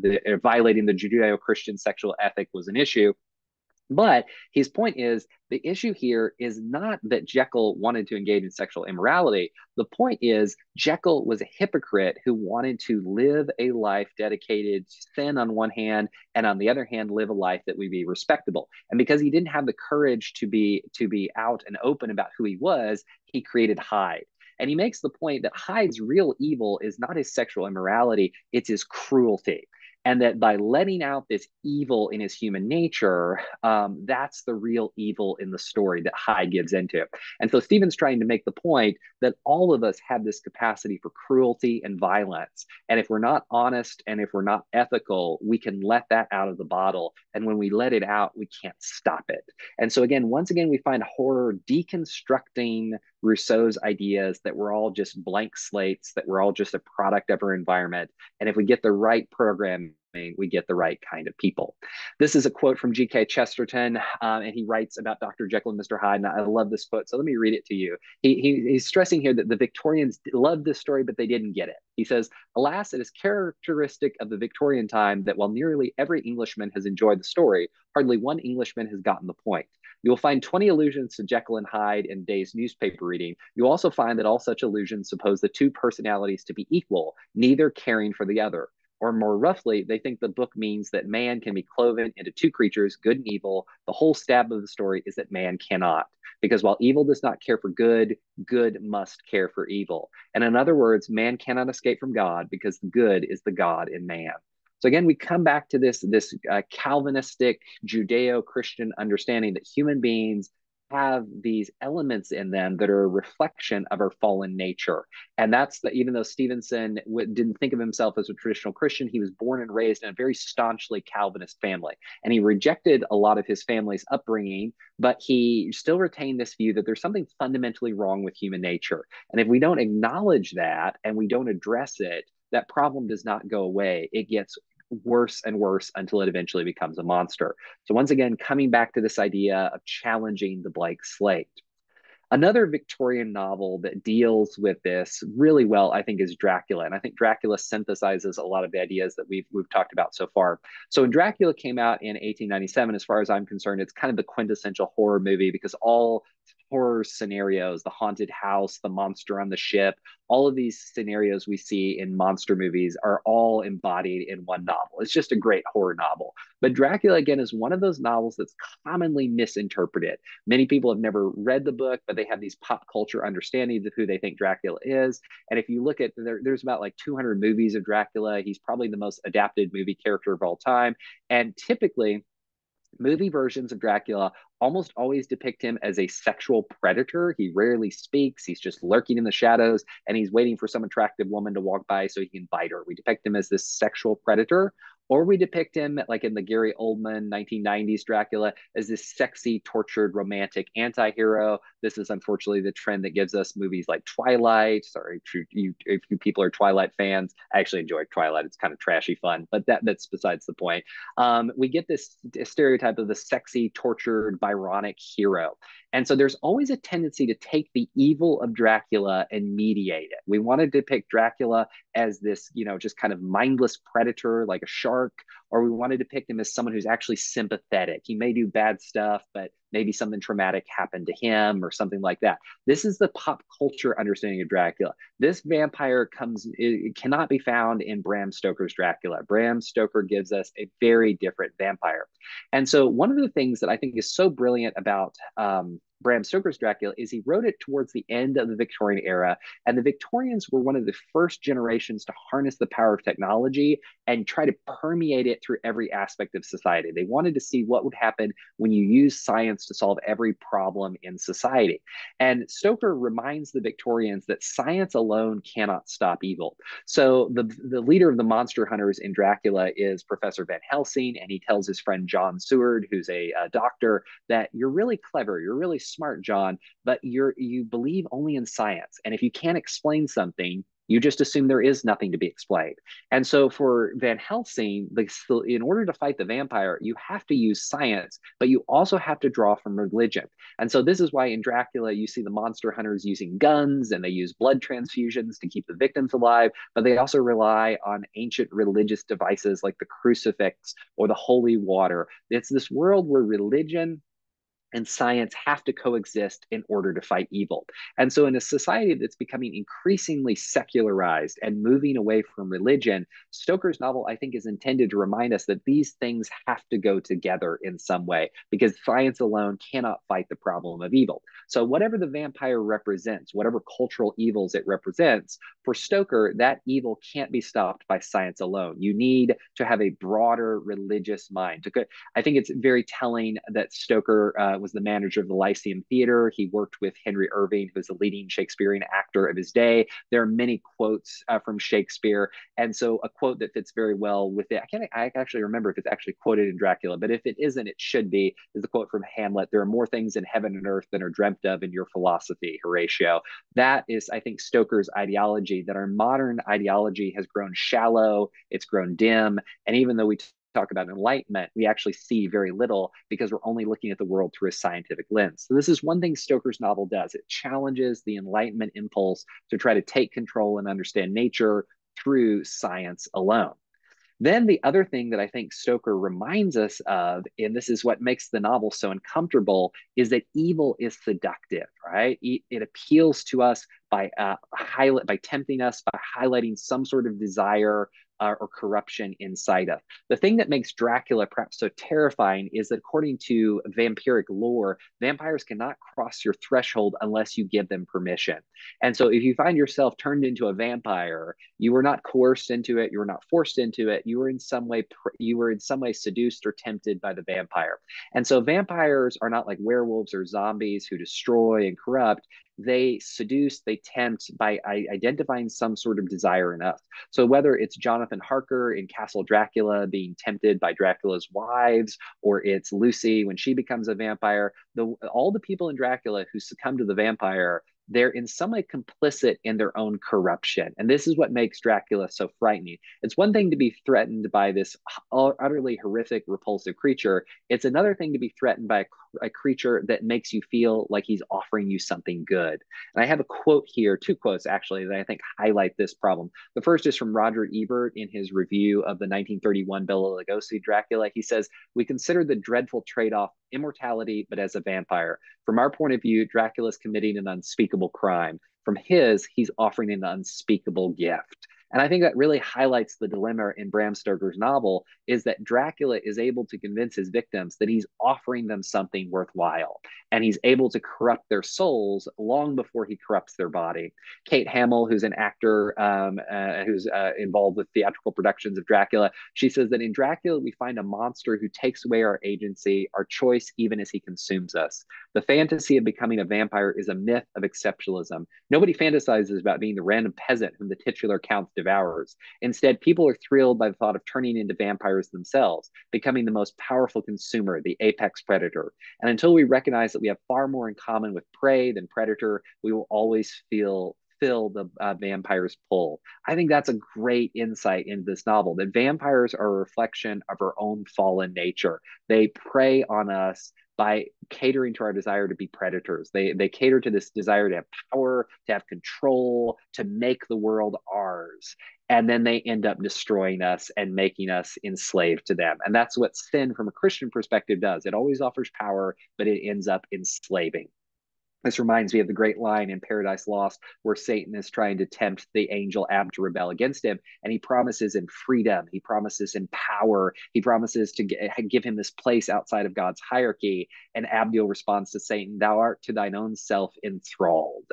the, uh, violating the judeo-christian sexual ethic was an issue but his point is the issue here is not that Jekyll wanted to engage in sexual immorality. The point is Jekyll was a hypocrite who wanted to live a life dedicated to sin on one hand, and on the other hand, live a life that would be respectable. And because he didn't have the courage to be to be out and open about who he was, he created Hyde. And he makes the point that Hyde's real evil is not his sexual immorality, it's his cruelty and that by letting out this evil in his human nature, um, that's the real evil in the story that Hyde gives into. And so Stephen's trying to make the point that all of us have this capacity for cruelty and violence. And if we're not honest and if we're not ethical, we can let that out of the bottle. And when we let it out, we can't stop it. And so, again, once again, we find horror deconstructing Rousseau's ideas that we're all just blank slates, that we're all just a product of our environment. And if we get the right programming, we get the right kind of people. This is a quote from G.K. Chesterton, um, and he writes about Dr. Jekyll and Mr. Hyde, and I love this quote. So let me read it to you. He, he, he's stressing here that the Victorians loved this story, but they didn't get it. He says, Alas, it is characteristic of the Victorian time that while nearly every Englishman has enjoyed the story, hardly one Englishman has gotten the point. You will find 20 allusions to Jekyll and Hyde in Day's newspaper reading. You'll also find that all such allusions suppose the two personalities to be equal, neither caring for the other or more roughly, they think the book means that man can be cloven into two creatures, good and evil. The whole stab of the story is that man cannot. Because while evil does not care for good, good must care for evil. And in other words, man cannot escape from God because the good is the God in man. So again, we come back to this, this uh, Calvinistic Judeo-Christian understanding that human beings have these elements in them that are a reflection of our fallen nature. And that's the, even though Stevenson w- didn't think of himself as a traditional Christian, he was born and raised in a very staunchly Calvinist family. And he rejected a lot of his family's upbringing, but he still retained this view that there's something fundamentally wrong with human nature. And if we don't acknowledge that and we don't address it, that problem does not go away. It gets worse and worse until it eventually becomes a monster. So, once again, coming back to this idea of challenging the blank slate. Another Victorian novel that deals with this really well, I think, is Dracula. And I think Dracula synthesizes a lot of the ideas that we've, we've talked about so far. So when Dracula came out in 1897, as far as I'm concerned, it's kind of the quintessential horror movie because all horror scenarios, the haunted house, the monster on the ship, all of these scenarios we see in monster movies are all embodied in one novel. It's just a great horror novel. But Dracula, again, is one of those novels that's commonly misinterpreted. Many people have never read the book, but they have these pop culture understandings of who they think Dracula is. And if you look at there, there's about like 200 movies of Dracula. He's probably the most adapted movie character of all time. And typically, movie versions of Dracula almost always depict him as a sexual predator. He rarely speaks. He's just lurking in the shadows and he's waiting for some attractive woman to walk by so he can bite her. We depict him as this sexual predator or we depict him like in the Gary Oldman 1990s Dracula as this sexy, tortured, romantic anti-hero. This is unfortunately the trend that gives us movies like Twilight. Sorry, if you, if you people are Twilight fans, I actually enjoy Twilight. It's kind of trashy fun, but that that's besides the point. Um, we get this stereotype of the sexy, tortured, Byronic hero. And so there's always a tendency to take the evil of Dracula and mediate it. We want to depict Dracula as this, you know, just kind of mindless predator like a shark, or we want to depict him as someone who's actually sympathetic. He may do bad stuff, but maybe something traumatic happened to him or something like that. This is the pop culture understanding of Dracula. This vampire comes it cannot be found in Bram Stoker's Dracula. Bram Stoker gives us a very different vampire. And so one of the things that I think is so brilliant about um, Bram Stoker's Dracula is he wrote it towards the end of the Victorian era. And the Victorians were one of the first generations to harness the power of technology and try to permeate it through every aspect of society. They wanted to see what would happen when you use science to solve every problem in society. And Stoker reminds the Victorians that science alone cannot stop evil. So the, the leader of the monster hunters in Dracula is Professor Van Helsing, and he tells his friend John Seward, who's a, a doctor, that you're really clever, you're really smart, John, but you're you believe only in science. And if you can't explain something, you just assume there is nothing to be explained. And so for Van Helsing, in order to fight the vampire, you have to use science, but you also have to draw from religion. And so this is why in Dracula, you see the monster hunters using guns and they use blood transfusions to keep the victims alive, but they also rely on ancient religious devices like the crucifix or the holy water. It's this world where religion and science have to coexist in order to fight evil. And so, in a society that's becoming increasingly secularized and moving away from religion, Stoker's novel, I think, is intended to remind us that these things have to go together in some way because science alone cannot fight the problem of evil. So, whatever the vampire represents, whatever cultural evils it represents, for Stoker, that evil can't be stopped by science alone. You need to have a broader religious mind. I think it's very telling that Stoker. Uh, was the manager of the Lyceum Theater. He worked with Henry Irving, who was a leading Shakespearean actor of his day. There are many quotes uh, from Shakespeare. And so a quote that fits very well with it, I can't I actually remember if it's actually quoted in Dracula, but if it isn't, it should be, is the quote from Hamlet. There are more things in heaven and earth than are dreamt of in your philosophy, Horatio. That is, I think, Stoker's ideology that our modern ideology has grown shallow, it's grown dim. And even though we talk about enlightenment, we actually see very little because we're only looking at the world through a scientific lens. So, this is one thing Stoker's novel does it challenges the enlightenment impulse to try to take control and understand nature through science alone. Then the other thing that I think Stoker reminds us of, and this is what makes the novel so uncomfortable, is that evil is seductive, right? It, appeals to us by uh, highlight by tempting us by highlighting some sort of desire uh, or corruption inside of. The thing that makes Dracula perhaps so terrifying is that according to vampiric lore, vampires cannot cross your threshold unless you give them permission. And so if you find yourself turned into a vampire, you were not coerced into it, you were not forced into it, you were in some way you were in some way seduced or tempted by the vampire. And so vampires are not like werewolves or zombies who destroy and corrupt they seduce, they tempt by identifying some sort of desire in us. So whether it's Jonathan Harker in Castle Dracula being tempted by Dracula's wives, or it's Lucy when she becomes a vampire, the all the people in Dracula who succumb to the vampire they're in some way complicit in their own corruption. And this is what makes Dracula so frightening. It's one thing to be threatened by this utterly horrific, repulsive creature. It's another thing to be threatened by a, a creature that makes you feel like he's offering you something good. And I have a quote here, two quotes actually, that I think highlight this problem. The first is from Roger Ebert in his review of the 1931 Bela Lugosi Dracula. He says, We consider the dreadful trade off immortality, but as a vampire. From our point of view, Dracula's committing an unspeakable crime. From his, he's offering an unspeakable gift. And I think that really highlights the dilemma in Bram Stoker's novel is that Dracula is able to convince his victims that he's offering them something worthwhile. And he's able to corrupt their souls long before he corrupts their body. Kate Hamill, who's an actor um, uh, who's uh, involved with theatrical productions of Dracula, she says that in Dracula, we find a monster who takes away our agency, our choice, even as he consumes us. The fantasy of becoming a vampire is a myth of exceptionalism. Nobody fantasizes about being the random peasant whom the titular count devours. Instead, people are thrilled by the thought of turning into vampires themselves, becoming the most powerful consumer, the apex predator. And until we recognize that we have far more in common with prey than predator, we will always feel fill the uh, vampire's pull. I think that's a great insight into this novel that vampires are a reflection of our own fallen nature. They prey on us by catering to our desire to be predators. They they cater to this desire to have power, to have control, to make the world ours. and then they end up destroying us and making us enslaved to them. And that's what sin from a Christian perspective does. It always offers power, but it ends up enslaving. This reminds me of the great line in Paradise Lost where Satan is trying to tempt the angel Ab to rebel against him. And he promises him freedom. He promises him power. He promises to give him this place outside of God's hierarchy. And Abdiel responds to Satan, Thou art to thine own self enthralled.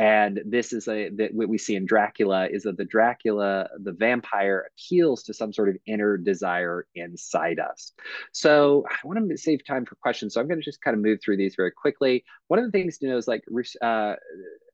And this is a that what we see in Dracula is that the Dracula, the vampire, appeals to some sort of inner desire inside us. So I want to save time for questions. So I'm going to just kind of move through these very quickly. One of the things to know is like uh,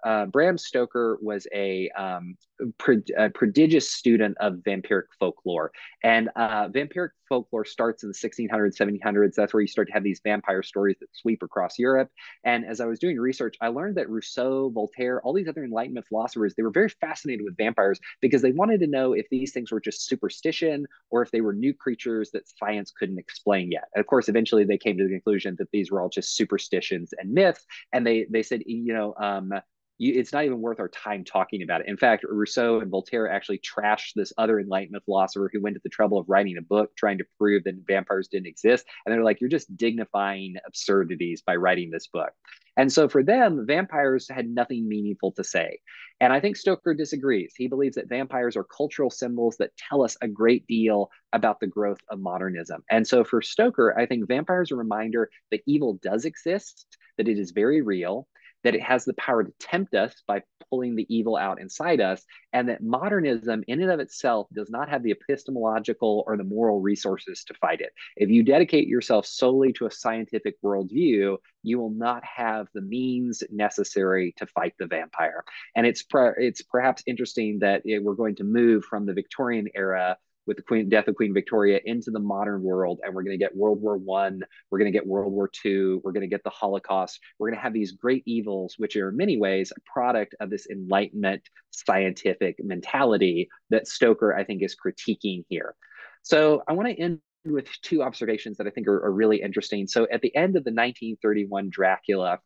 uh, Bram Stoker was a, um, pro- a, prodigious student of vampiric folklore. And uh, vampiric folklore starts in the 1600s, 1700s. That's where you start to have these vampire stories that sweep across Europe. And as I was doing research, I learned that Rousseau, Voltaire, all these other Enlightenment philosophers, they were very fascinated with vampires because they wanted to know if these things were just superstition or if they were new creatures that science couldn't explain yet. And of course, eventually they came to the conclusion that these were all just superstitions and myths. And they they said, you know, um, you, it's not even worth our time talking about it. In fact, Rousseau and Voltaire actually trashed this other Enlightenment philosopher who went to the trouble of writing a book trying to prove that vampires didn't exist. And they're like, you're just dignifying absurdities by writing this book. And so for them, vampires had nothing meaningful to say. And I think Stoker disagrees. He believes that vampires are cultural symbols that tell us a great deal about the growth of modernism. And so for Stoker, I think vampires are a reminder that evil does exist, that it is very real, that it has the power to tempt us by pulling the evil out inside us, and that modernism in and of itself does not have the epistemological or the moral resources to fight it. If you dedicate yourself solely to a scientific worldview, you will not have the means necessary to fight the vampire. And it's it's perhaps interesting that it, we're going to move from the Victorian era with the Queen death of Queen Victoria into the modern world, and we're going to get World War One, we're going to get World War Two, we're going to get the Holocaust. We're going to have these great evils, which are in many ways a product of this Enlightenment scientific mentality that Stoker, I think, is critiquing here. So I want to end with two observations that I think are, are really interesting. So at the end of the 1931 Dracula,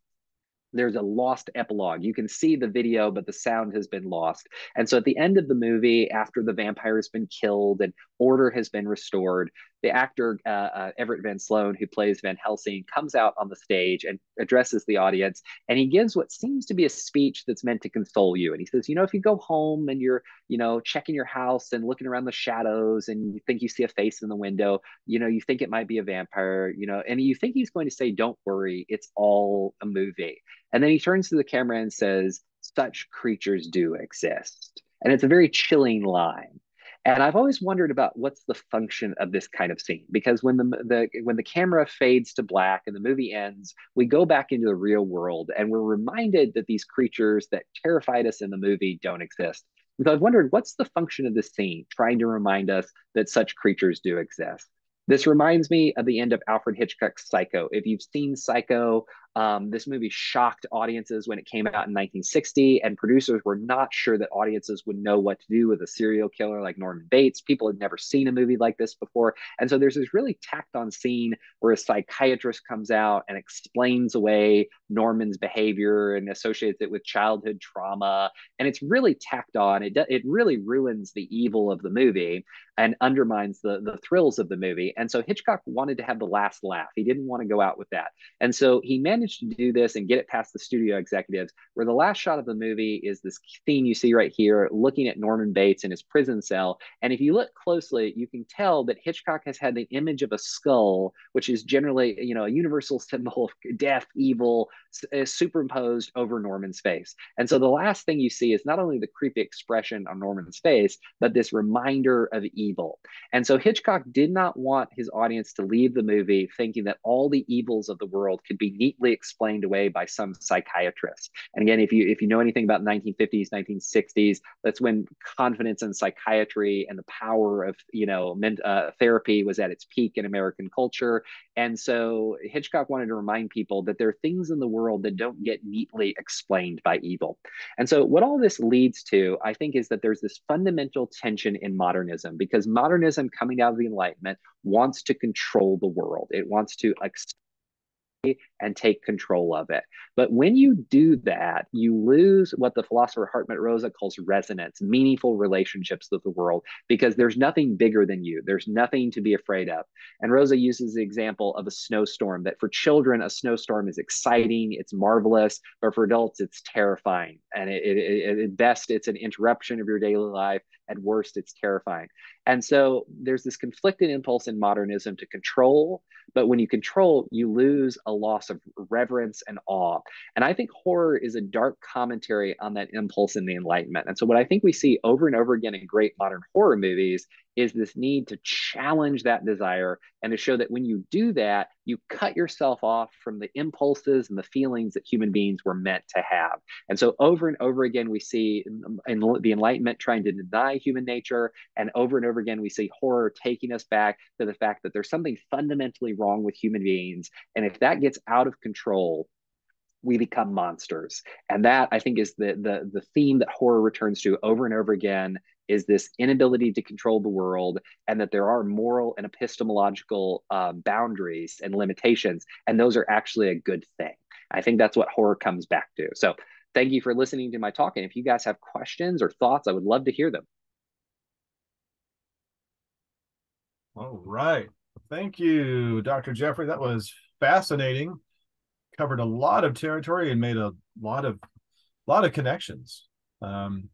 there's a lost epilogue. You can see the video, but the sound has been lost. And so at the end of the movie, after the vampire has been killed and order has been restored, the actor uh, uh, Edward Van Sloan, who plays Van Helsing, comes out on the stage and addresses the audience, and he gives what seems to be a speech that's meant to console you. And he says, you know, if you go home and you're, you know, checking your house and looking around the shadows, and you think you see a face in the window, you know, you think it might be a vampire, you know, and you think he's going to say, "Don't worry, it's all a movie." And then he turns to the camera and says, "Such creatures do exist." And it's a very chilling line and I've always wondered about what's the function of this kind of scene because when the, the when the camera fades to black and the movie ends, we go back into the real world and we're reminded that these creatures that terrified us in the movie don't exist. So I've wondered what's the function of this scene, trying to remind us that such creatures do exist. This reminds me of the end of Alfred Hitchcock's Psycho. If you've seen Psycho, um, this movie shocked audiences when it came out in 1960, and producers were not sure that audiences would know what to do with a serial killer like Norman Bates. People had never seen a movie like this before. And so there's this really tacked on scene where a psychiatrist comes out and explains away Norman's behavior and associates it with childhood trauma. And it's really tacked on. It, it really ruins the evil of the movie and undermines the, the thrills of the movie. And so Hitchcock wanted to have the last laugh. He didn't want to go out with that. And so he managed managed to do this and get it past the studio executives, where the last shot of the movie is this scene you see right here, looking at Norman Bates in his prison cell. And if you look closely, you can tell that Hitchcock has had the image of a skull, which is generally, you know, a universal symbol of death, evil, uh, superimposed over Norman's face. And so the last thing you see is not only the creepy expression on Norman's face, but this reminder of evil. And so Hitchcock did not want his audience to leave the movie thinking that all the evils of the world could be neatly explained away by some psychiatrist. And again, if you if you know anything about 1950s, 1960s, that's when confidence in psychiatry and the power of you know uh, therapy was at its peak in American culture. And so Hitchcock wanted to remind people that there are things in the world that don't get neatly explained by evil. And so what all this leads to, I think, is that there's this fundamental tension in modernism because modernism coming out of the Enlightenment wants to control the world. It wants to and take control of it. But when you do that, you lose what the philosopher Hartmut Rosa calls resonance, meaningful relationships with the world, because there's nothing bigger than you. There's nothing to be afraid of. And Rosa uses the example of a snowstorm that for children, a snowstorm is exciting, it's marvelous, but for adults, it's terrifying. And it, it, it, at best, it's an interruption of your daily life. At worst, it's terrifying. And so there's this conflicted impulse in modernism to control, but when you control, you lose a loss of reverence and awe. And I think horror is a dark commentary on that impulse in the Enlightenment. And so what I think we see over and over again in great modern horror movies is this need to challenge that desire and to show that when you do that, you cut yourself off from the impulses and the feelings that human beings were meant to have. And so over and over again, we see in, the Enlightenment trying to deny human nature, and over and over again, we see horror taking us back to the fact that there's something fundamentally wrong with human beings. And if that gets out of control, we become monsters and that i think is the the the theme that horror returns to over and over again is this inability to control the world and that there are moral and epistemological um, boundaries and limitations and those are actually a good thing. I think that's what horror comes back to. So thank you for listening to my talk and if you guys have questions or thoughts i would love to hear them. All right. Thank you dr jeffrey. That was fascinating. Covered a lot of territory and made a lot of lot of connections. Um,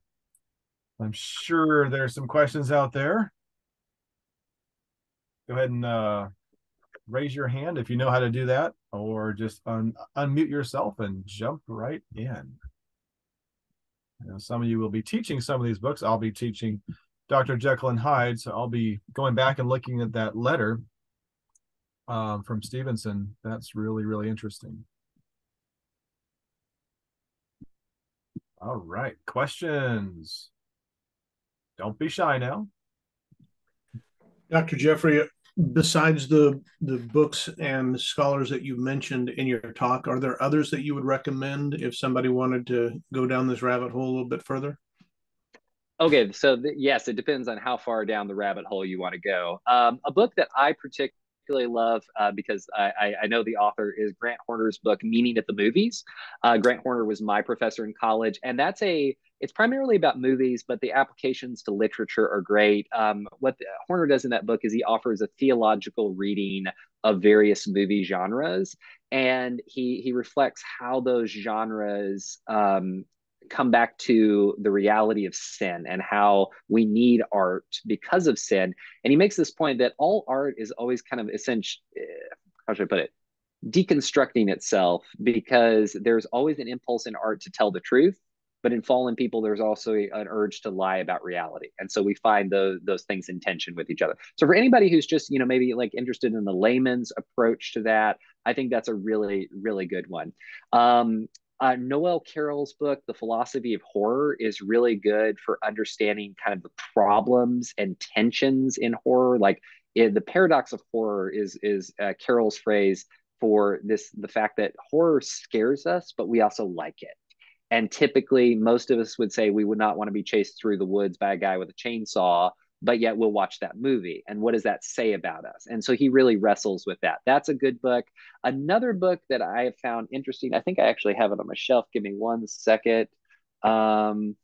I'm sure there's some questions out there. Go ahead and uh, raise your hand if you know how to do that, or just un- unmute yourself and jump right in. Some of you will be teaching some of these books. I'll be teaching Dr. Jekyll and Hyde, so I'll be going back and looking at that letter um, from Stevenson. That's really, really interesting. All right, questions don't be shy now. Dr. Jeffrey, besides the the books and scholars that you mentioned in your talk, are there others that you would recommend if somebody wanted to go down this rabbit hole a little bit further? Okay, so th- yes, it depends on how far down the rabbit hole you want to go. Um, a book that I particularly love uh, because I, I, know the author is Grant Horner's book Meaning at the Movies. Uh, Grant Horner was my professor in college, and that's a it's primarily about movies, but the applications to literature are great. Um, what the, Horner does in that book is he offers a theological reading of various movie genres, and he he reflects how those genres um, come back to the reality of sin and how we need art because of sin. And he makes this point that all art is always kind of essential. Eh, how should I put it? Deconstructing itself because there's always an impulse in art to tell the truth but in fallen people, there's also an urge to lie about reality. And so we find those, those things in tension with each other. So for anybody who's just, you know, maybe like interested in the layman's approach to that, I think that's a really, really good one. Um, uh, Noel Carroll's book, The Philosophy of Horror, is really good for understanding kind of the problems and tensions in horror. Like it, the paradox of horror is is uh, Carroll's phrase for this: the fact that horror scares us, but we also like it. And typically, most of us would say we would not want to be chased through the woods by a guy with a chainsaw, but yet we'll watch that movie. And what does that say about us? And so he really wrestles with that. That's a good book. Another book that I have found interesting, I think I actually have it on my shelf. Give me one second. Um,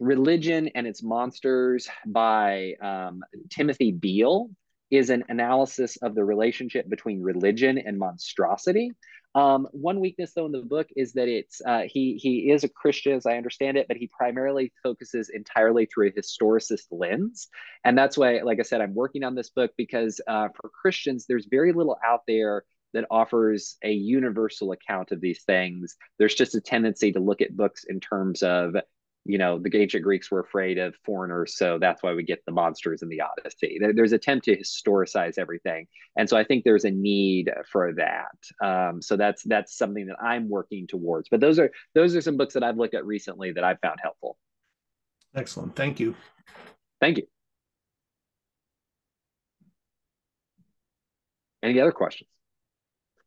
Religion and Its Monsters by um, Timothy Beal is an analysis of the relationship between religion and monstrosity. Um, one weakness, though, in the book is that it's uh, he he is a Christian, as I understand it, but he primarily focuses entirely through a historicist lens, and that's why, like I said, I'm working on this book because uh, for Christians, there's very little out there that offers a universal account of these things. There's just a tendency to look at books in terms of you know the ancient greeks were afraid of foreigners so that's why we get the monsters in the odyssey. There's attempt to historicize everything and so i think there's a need for that. Um, so that's that's something that i'm working towards but those are those are some books that i've looked at recently that i've found helpful. Excellent. Thank you. Thank you. Any other questions?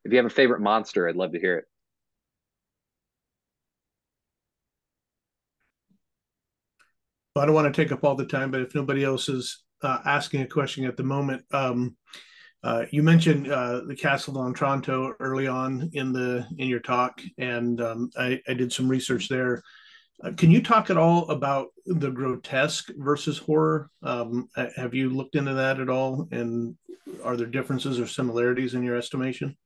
If you have a favorite monster i'd love to hear it I don't want to take up all the time, but if nobody else is uh, asking a question at the moment, um, Uh, you mentioned uh, the Castle on Otranto early on in the in your talk, and um, I, I, did some research there. Uh, can you talk at all about the grotesque versus horror? Um, have you looked into that at all? And are there differences or similarities in your estimation?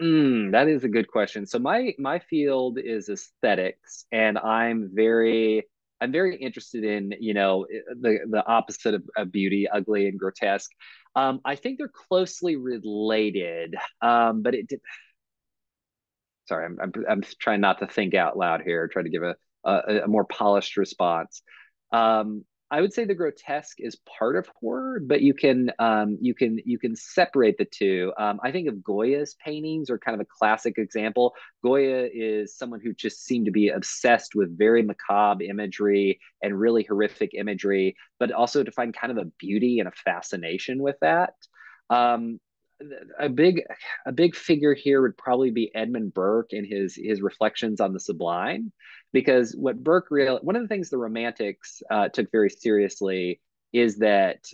Mm, that is a good question. So my my field is aesthetics, and I'm very I'm very interested in you know the the opposite of, of beauty, ugly and grotesque. Um, I think they're closely related, um, but it. Did... Sorry, I'm, I'm I'm trying not to think out loud here. Try to give a a, a more polished response. Um, I would say the grotesque is part of horror, but you can um, you can you can separate the two. Um, I think of Goya's paintings are kind of a classic example. Goya is someone who just seemed to be obsessed with very macabre imagery and really horrific imagery, but also to find kind of a beauty and a fascination with that. Um, a big a big figure here would probably be Edmund Burke and his his reflections on the sublime, because what Burke real one of the things the Romantics uh, took very seriously is that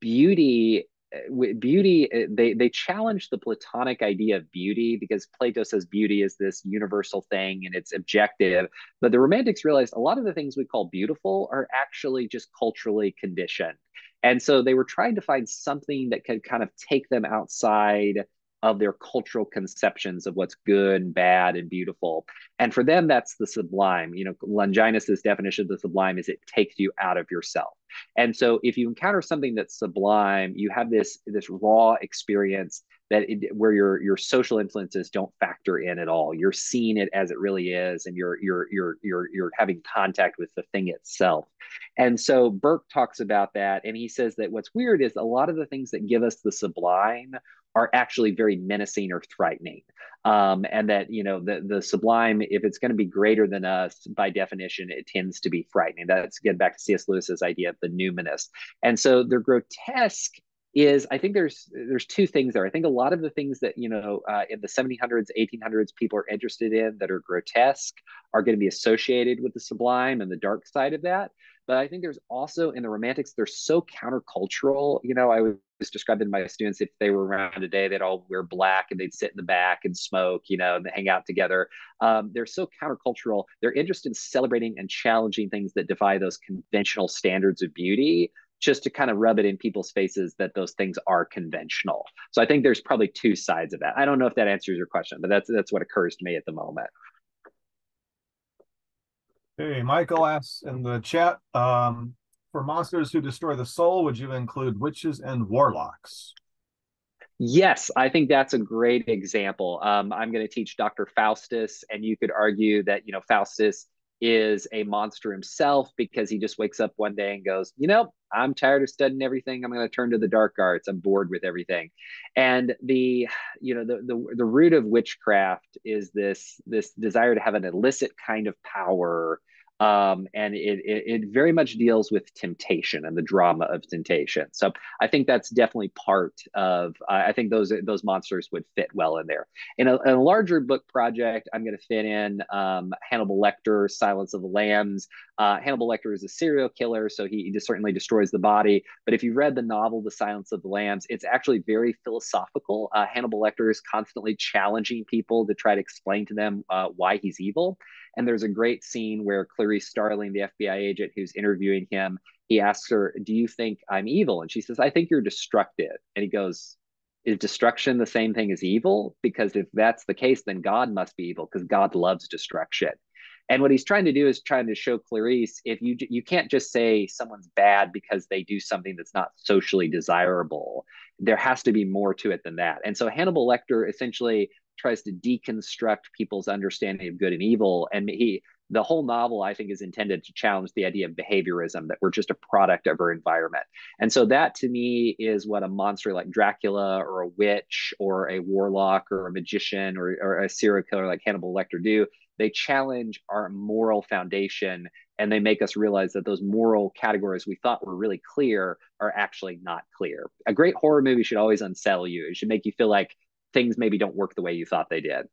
beauty beauty they they challenge the platonic idea of beauty because plato says beauty is this universal thing and it's objective. But the romantics realized a lot of the things we call beautiful are actually just culturally conditioned and so they were trying to find something that could kind of take them outside of their cultural conceptions of what's good and bad and beautiful. And for them, that's the sublime. You know, Longinus's definition of the sublime is it takes you out of yourself. And so if you encounter something that's sublime, you have this this raw experience that it, where your your social influences don't factor in at all. You're seeing it as it really is, and you're you're you're you're you're having contact with the thing itself. And so Burke talks about that, and he says that what's weird is a lot of the things that give us the sublime are actually very menacing or threatening. Um, and that you know the the sublime, if it's going to be greater than us, by definition, it tends to be frightening. That's get back to C.S. Lewis's idea of the numinous. And so the grotesque is I think there's there's two things there. I think a lot of the things that you know uh, in the 1700s, 1800s, people are interested in that are grotesque are going to be associated with the sublime and the dark side of that. But I think there's also in the romantics, they're so countercultural. You know, I was describing my students if they were around today, they'd all wear black and they'd sit in the back and smoke, you know, and hang out together. Um, they're so countercultural. They're interested in celebrating and challenging things that defy those conventional standards of beauty just to kind of rub it in people's faces that those things are conventional. So I think there's probably two sides of that. I don't know if that answers your question, but that's that's what occurs to me at the moment. Hey, Michael asks in the chat, um, for monsters who destroy the soul, would you include witches and warlocks? Yes, I think that's a great example. Um, I'm going to teach Dr. Faustus, and you could argue that you know Faustus is a monster himself because he just wakes up one day and goes, you know, I'm tired of studying everything. I'm going to turn to the dark arts. I'm bored with everything. And the, you know, the the the root of witchcraft is this this desire to have an illicit kind of power um, and it, it, it very much deals with temptation and the drama of temptation. So I think that's definitely part of. Uh, I think those those monsters would fit well in there. In a, in a larger book project, I'm going to fit in um, Hannibal Lecter, Silence of the Lambs. Uh, Hannibal Lecter is a serial killer, so he, he certainly destroys the body. But if you read the novel The Silence of the Lambs, it's actually very philosophical. Uh, Hannibal Lecter is constantly challenging people to try to explain to them uh, why he's evil. And there's a great scene where Clarice Starling, the FBI agent who's interviewing him, he asks her, Do you think I'm evil? And she says, I think you're destructive. And he goes, Is destruction the same thing as evil? Because if that's the case, then God must be evil because God loves destruction. And what he's trying to do is trying to show Clarice if you you can't just say someone's bad because they do something that's not socially desirable. There has to be more to it than that. And so Hannibal Lecter essentially tries to deconstruct people's understanding of good and evil. And he, the whole novel, I think, is intended to challenge the idea of behaviorism that we're just a product of our environment. And so that to me is what a monster like Dracula or a witch or a warlock or a magician or, or a serial killer like Hannibal Lecter do. They challenge our moral foundation and they make us realize that those moral categories we thought were really clear are actually not clear. A great horror movie should always unsettle you. It should make you feel like things maybe don't work the way you thought they did.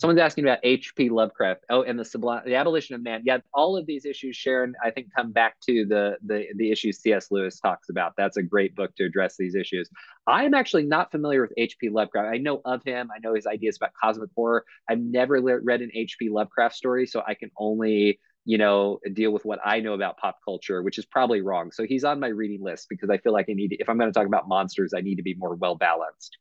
Someone's asking about H.P. Lovecraft. Oh, and the sublime, the abolition of man. Yeah, all of these issues, Sharon, I think come back to the the the issues C.S. Lewis talks about. That's a great book to address these issues. I am actually not familiar with H.P. Lovecraft. I know of him. I know his ideas about cosmic horror. I've never read an H.P. Lovecraft story, so I can only you know deal with what I know about pop culture, which is probably wrong. So he's on my reading list because I feel like I need to, if I'm going to talk about monsters, I need to be more well balanced.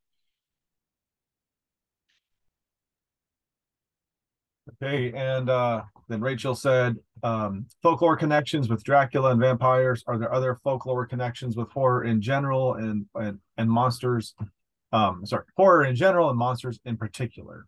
Okay, and uh, then Rachel said, um, folklore connections with Dracula and vampires. Are there other folklore connections with horror in general and and, and monsters? Um, sorry, horror in general and monsters in particular.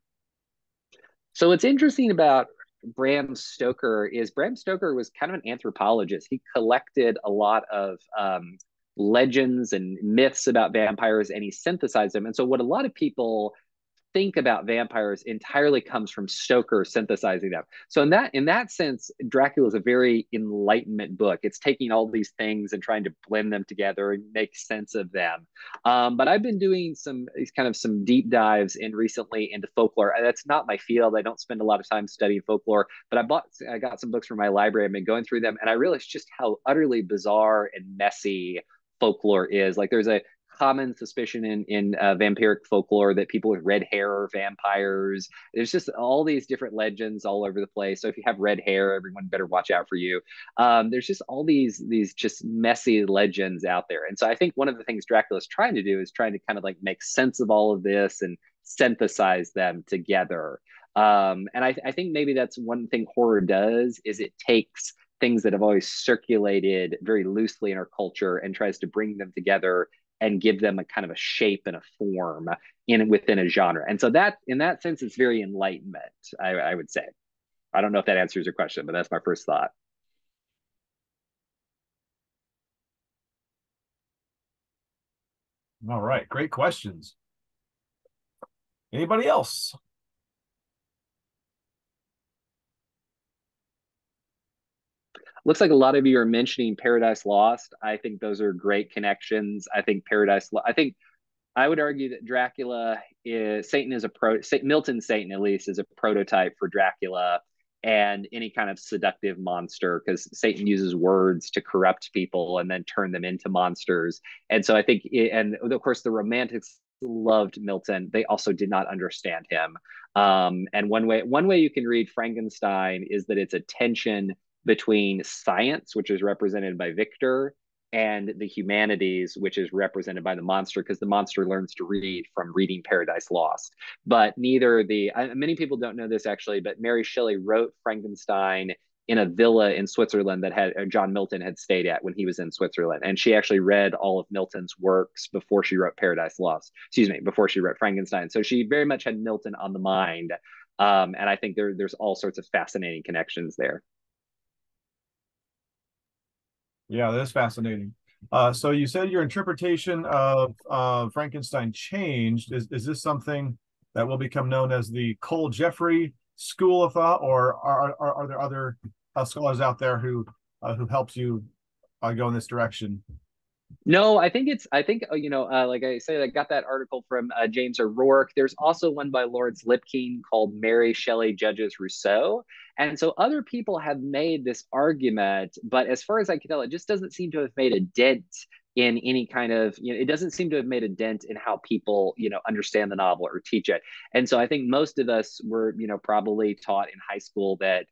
So what's interesting about Bram Stoker is Bram Stoker was kind of an anthropologist. He collected a lot of um, legends and myths about vampires and he synthesized them. And so what a lot of people think about vampires entirely comes from Stoker synthesizing them. So in that in that sense, Dracula is a very enlightenment book. It's taking all these things and trying to blend them together and make sense of them. Um, but I've been doing some kind of some deep dives in recently into folklore. That's not my field. I don't spend a lot of time studying folklore, but I bought I got some books from my library. I've been going through them, and I realized just how utterly bizarre and messy folklore is. Like there's a common suspicion in in uh, vampiric folklore that people with red hair are vampires. There's just all these different legends all over the place. So if you have red hair, everyone better watch out for you. Um, there's just all these these just messy legends out there. And so I think one of the things Dracula's trying to do is trying to kind of like make sense of all of this and synthesize them together. Um, and I, I think maybe that's one thing horror does is it takes things that have always circulated very loosely in our culture and tries to bring them together and give them a kind of a shape and a form in within a genre. And so that in that sense, it's very enlightenment, I, I would say. I don't know if that answers your question, but that's my first thought. All right, great questions. Anybody else? Looks like a lot of you are mentioning Paradise Lost. I think those are great connections. I think Paradise. I think I would argue that Dracula is Satan is a pro. Milton Satan at least is a prototype for Dracula and any kind of seductive monster because Satan uses words to corrupt people and then turn them into monsters. And so I think, it, and of course, the Romantics loved Milton. They also did not understand him. Um, and one way, one way you can read Frankenstein is that it's a tension between science, which is represented by Victor, and the humanities, which is represented by the monster, because the monster learns to read from reading Paradise Lost. But neither the many people don't know this actually, but Mary Shelley wrote Frankenstein in a villa in Switzerland that had uh, John Milton had stayed at when he was in Switzerland, and she actually read all of Milton's works before she wrote Paradise Lost. Excuse me, before she wrote Frankenstein. So she very much had Milton on the mind, um, and I think there there's all sorts of fascinating connections there. Yeah, that's fascinating. Uh, so you said your interpretation of uh, Frankenstein changed. Is is this something that will become known as the Cole Jeffrey school of thought, or are are, are there other uh, scholars out there who uh, who helps you uh, go in this direction? No, I think it's. I think uh, you know, uh, like I said, I got that article from uh, James O'Rourke. There's also one by Lawrence Lipking called "Mary Shelley Judges Rousseau," and so other people have made this argument, but as far as I can tell, it just doesn't seem to have made a dent in any kind of. You know, it doesn't seem to have made a dent in how people you know understand the novel or teach it. And so I think most of us were you know probably taught in high school that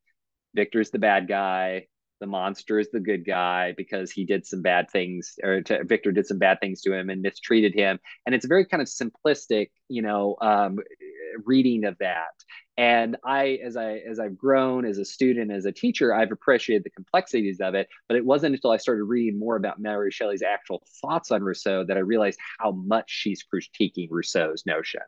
Victor's the bad guy, the monster is the good guy because he did some bad things or to, victor did some bad things to him and mistreated him. And it's a very kind of simplistic you know um, reading of that. And i as i as i've grown as a student as a teacher i've appreciated the complexities of it but it wasn't until i started reading more about mary shelley's actual thoughts on rousseau that i realized how much she's critiquing rousseau's notion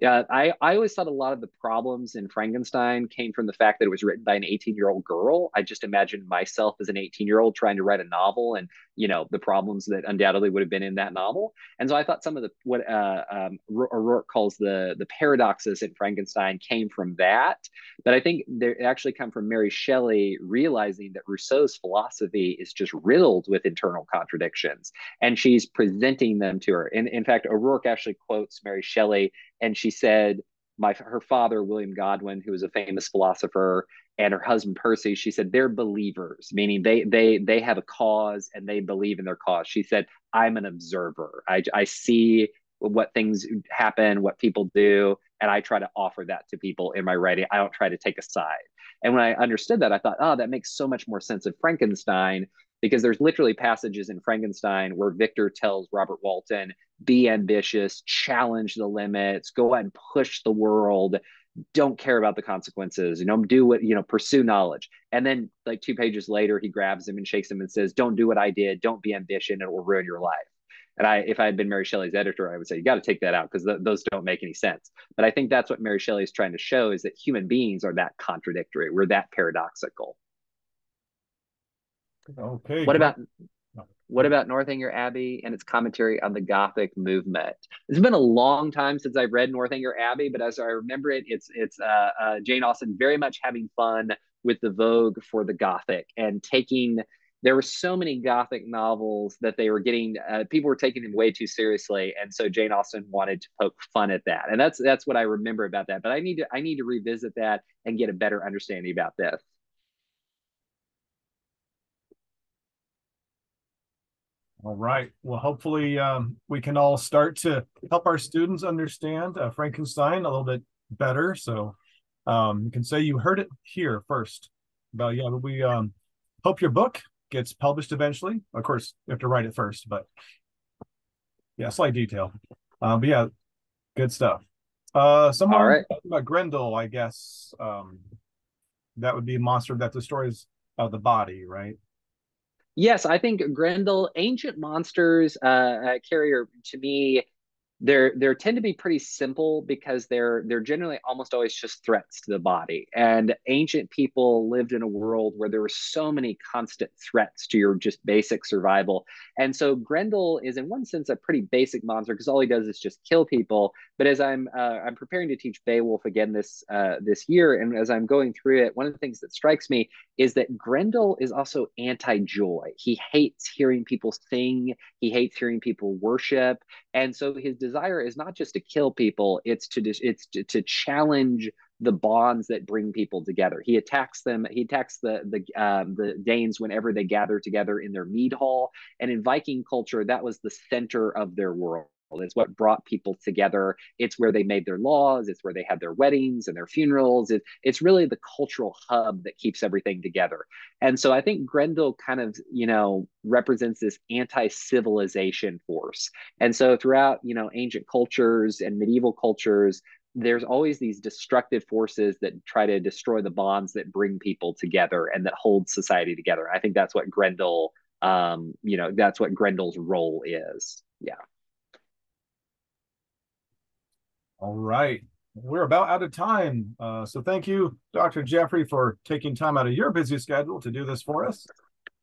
yeah, I, I always thought a lot of the problems in Frankenstein came from the fact that it was written by an 18 year old girl. I just imagined myself as an 18 year old trying to write a novel and, you know, the problems that undoubtedly would have been in that novel. And so I thought some of the, what uh, um, O'Rourke calls the, the paradoxes in Frankenstein came from that. But I think they actually come from Mary Shelley realizing that Rousseau's philosophy is just riddled with internal contradictions and she's presenting them to her. And in fact, O'Rourke actually quotes Mary Shelley and she said my her father William Godwin, who was a famous philosopher, and her husband Percy, she said they're believers, meaning they they they have a cause and they believe in their cause. She said, "I'm an observer. I I see what things happen, what people do, and I try to offer that to people in my writing. I don't try to take a side." And when I understood that, I thought, "Oh, that makes so much more sense of Frankenstein." Because there's literally passages in Frankenstein where Victor tells Robert Walton, be ambitious, challenge the limits, go out and push the world. Don't care about the consequences you know do what you know pursue knowledge. And then like two pages later he grabs him and shakes him and says don't do what i did. Don't be ambition it will ruin your life. And i if i had been mary shelley's editor i would say you got to take that out because th- those don't make any sense. But i think that's what mary shelley is trying to show is that human beings are that contradictory. We're that paradoxical okay what about what about Northanger Abbey and its commentary on the Gothic movement? It's been a long time since I've read Northanger Abbey, but as I remember it, it's it's uh, uh, Jane Austen very much having fun with the vogue for the Gothic and taking. There were so many Gothic novels that they were getting. Uh, people were taking them way too seriously, and so Jane Austen wanted to poke fun at that, and that's that's what I remember about that. But I need to I need to revisit that and get a better understanding about this. All right. Well, hopefully um, we can all start to help our students understand uh, Frankenstein a little bit better. So um, you can say you heard it here first. But yeah, we um, hope your book gets published eventually. Of course, you have to write it first, but yeah, slight detail. Uh, but yeah, good stuff. Uh, someone right. about Grendel, I guess. Um, that would be a monster that destroys uh, the body, right? Yes, I think Grendel, Ancient Monsters, uh, uh, Carrier, to me, they're they tend to be pretty simple because they're they're generally almost always just threats to the body. And ancient people lived in a world where there were so many constant threats to your just basic survival. And so grendel is in one sense a pretty basic monster because all he does is just kill people. But as i'm uh, i'm preparing to teach beowulf again this uh, this year and as i'm going through it one of the things that strikes me is that grendel is also anti-joy. He hates hearing people sing. He hates hearing people worship. And so his desire is not just to kill people it's to it's to, to challenge the bonds that bring people together. He attacks them he attacks the the um, the danes whenever they gather together in their mead hall. And in viking culture that was the center of their world it's what brought people together. It's where they made their laws. It's where they had their weddings and their funerals. It, it's really the cultural hub that keeps everything together. And so I think Grendel kind of, you know, represents this anti-civilization force. And so throughout, you know, ancient cultures and medieval cultures, there's always these destructive forces that try to destroy the bonds that bring people together and that hold society together. I think that's what Grendel, um, you know, that's what Grendel's role is. Yeah. All right. We're about out of time. Uh, so thank you, Dr. Jeffrey, for taking time out of your busy schedule to do this for us.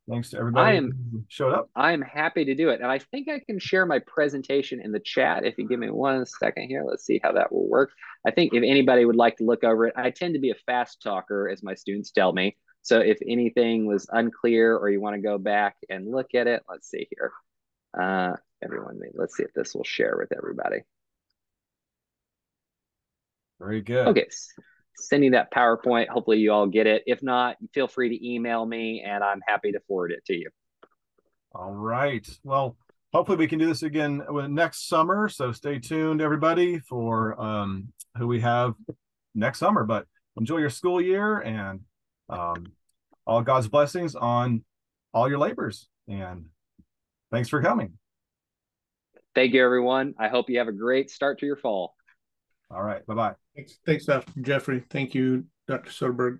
Thanks to everybody I am, who showed up. I am happy to do it. And I think I can share my presentation in the chat if you give me one second here. Let's see how that will work. I think if anybody would like to look over it, I tend to be a fast talker, as my students tell me. So if anything was unclear or you want to go back and look at it, let's see here. Uh, everyone, let's see if this will share with everybody. Very good. Okay. Sending that PowerPoint. Hopefully you all get it. If not, feel free to email me and I'm happy to forward it to you. All right. Well, hopefully we can do this again next summer. So stay tuned, everybody, for um, who we have next summer. But enjoy your school year and um, all God's blessings on all your labors. And thanks for coming. Thank you, everyone. I hope you have a great start to your fall. All right. Bye bye. Thanks, thanks, Dr. Jeffrey. Thank you, Dr. Soderberg.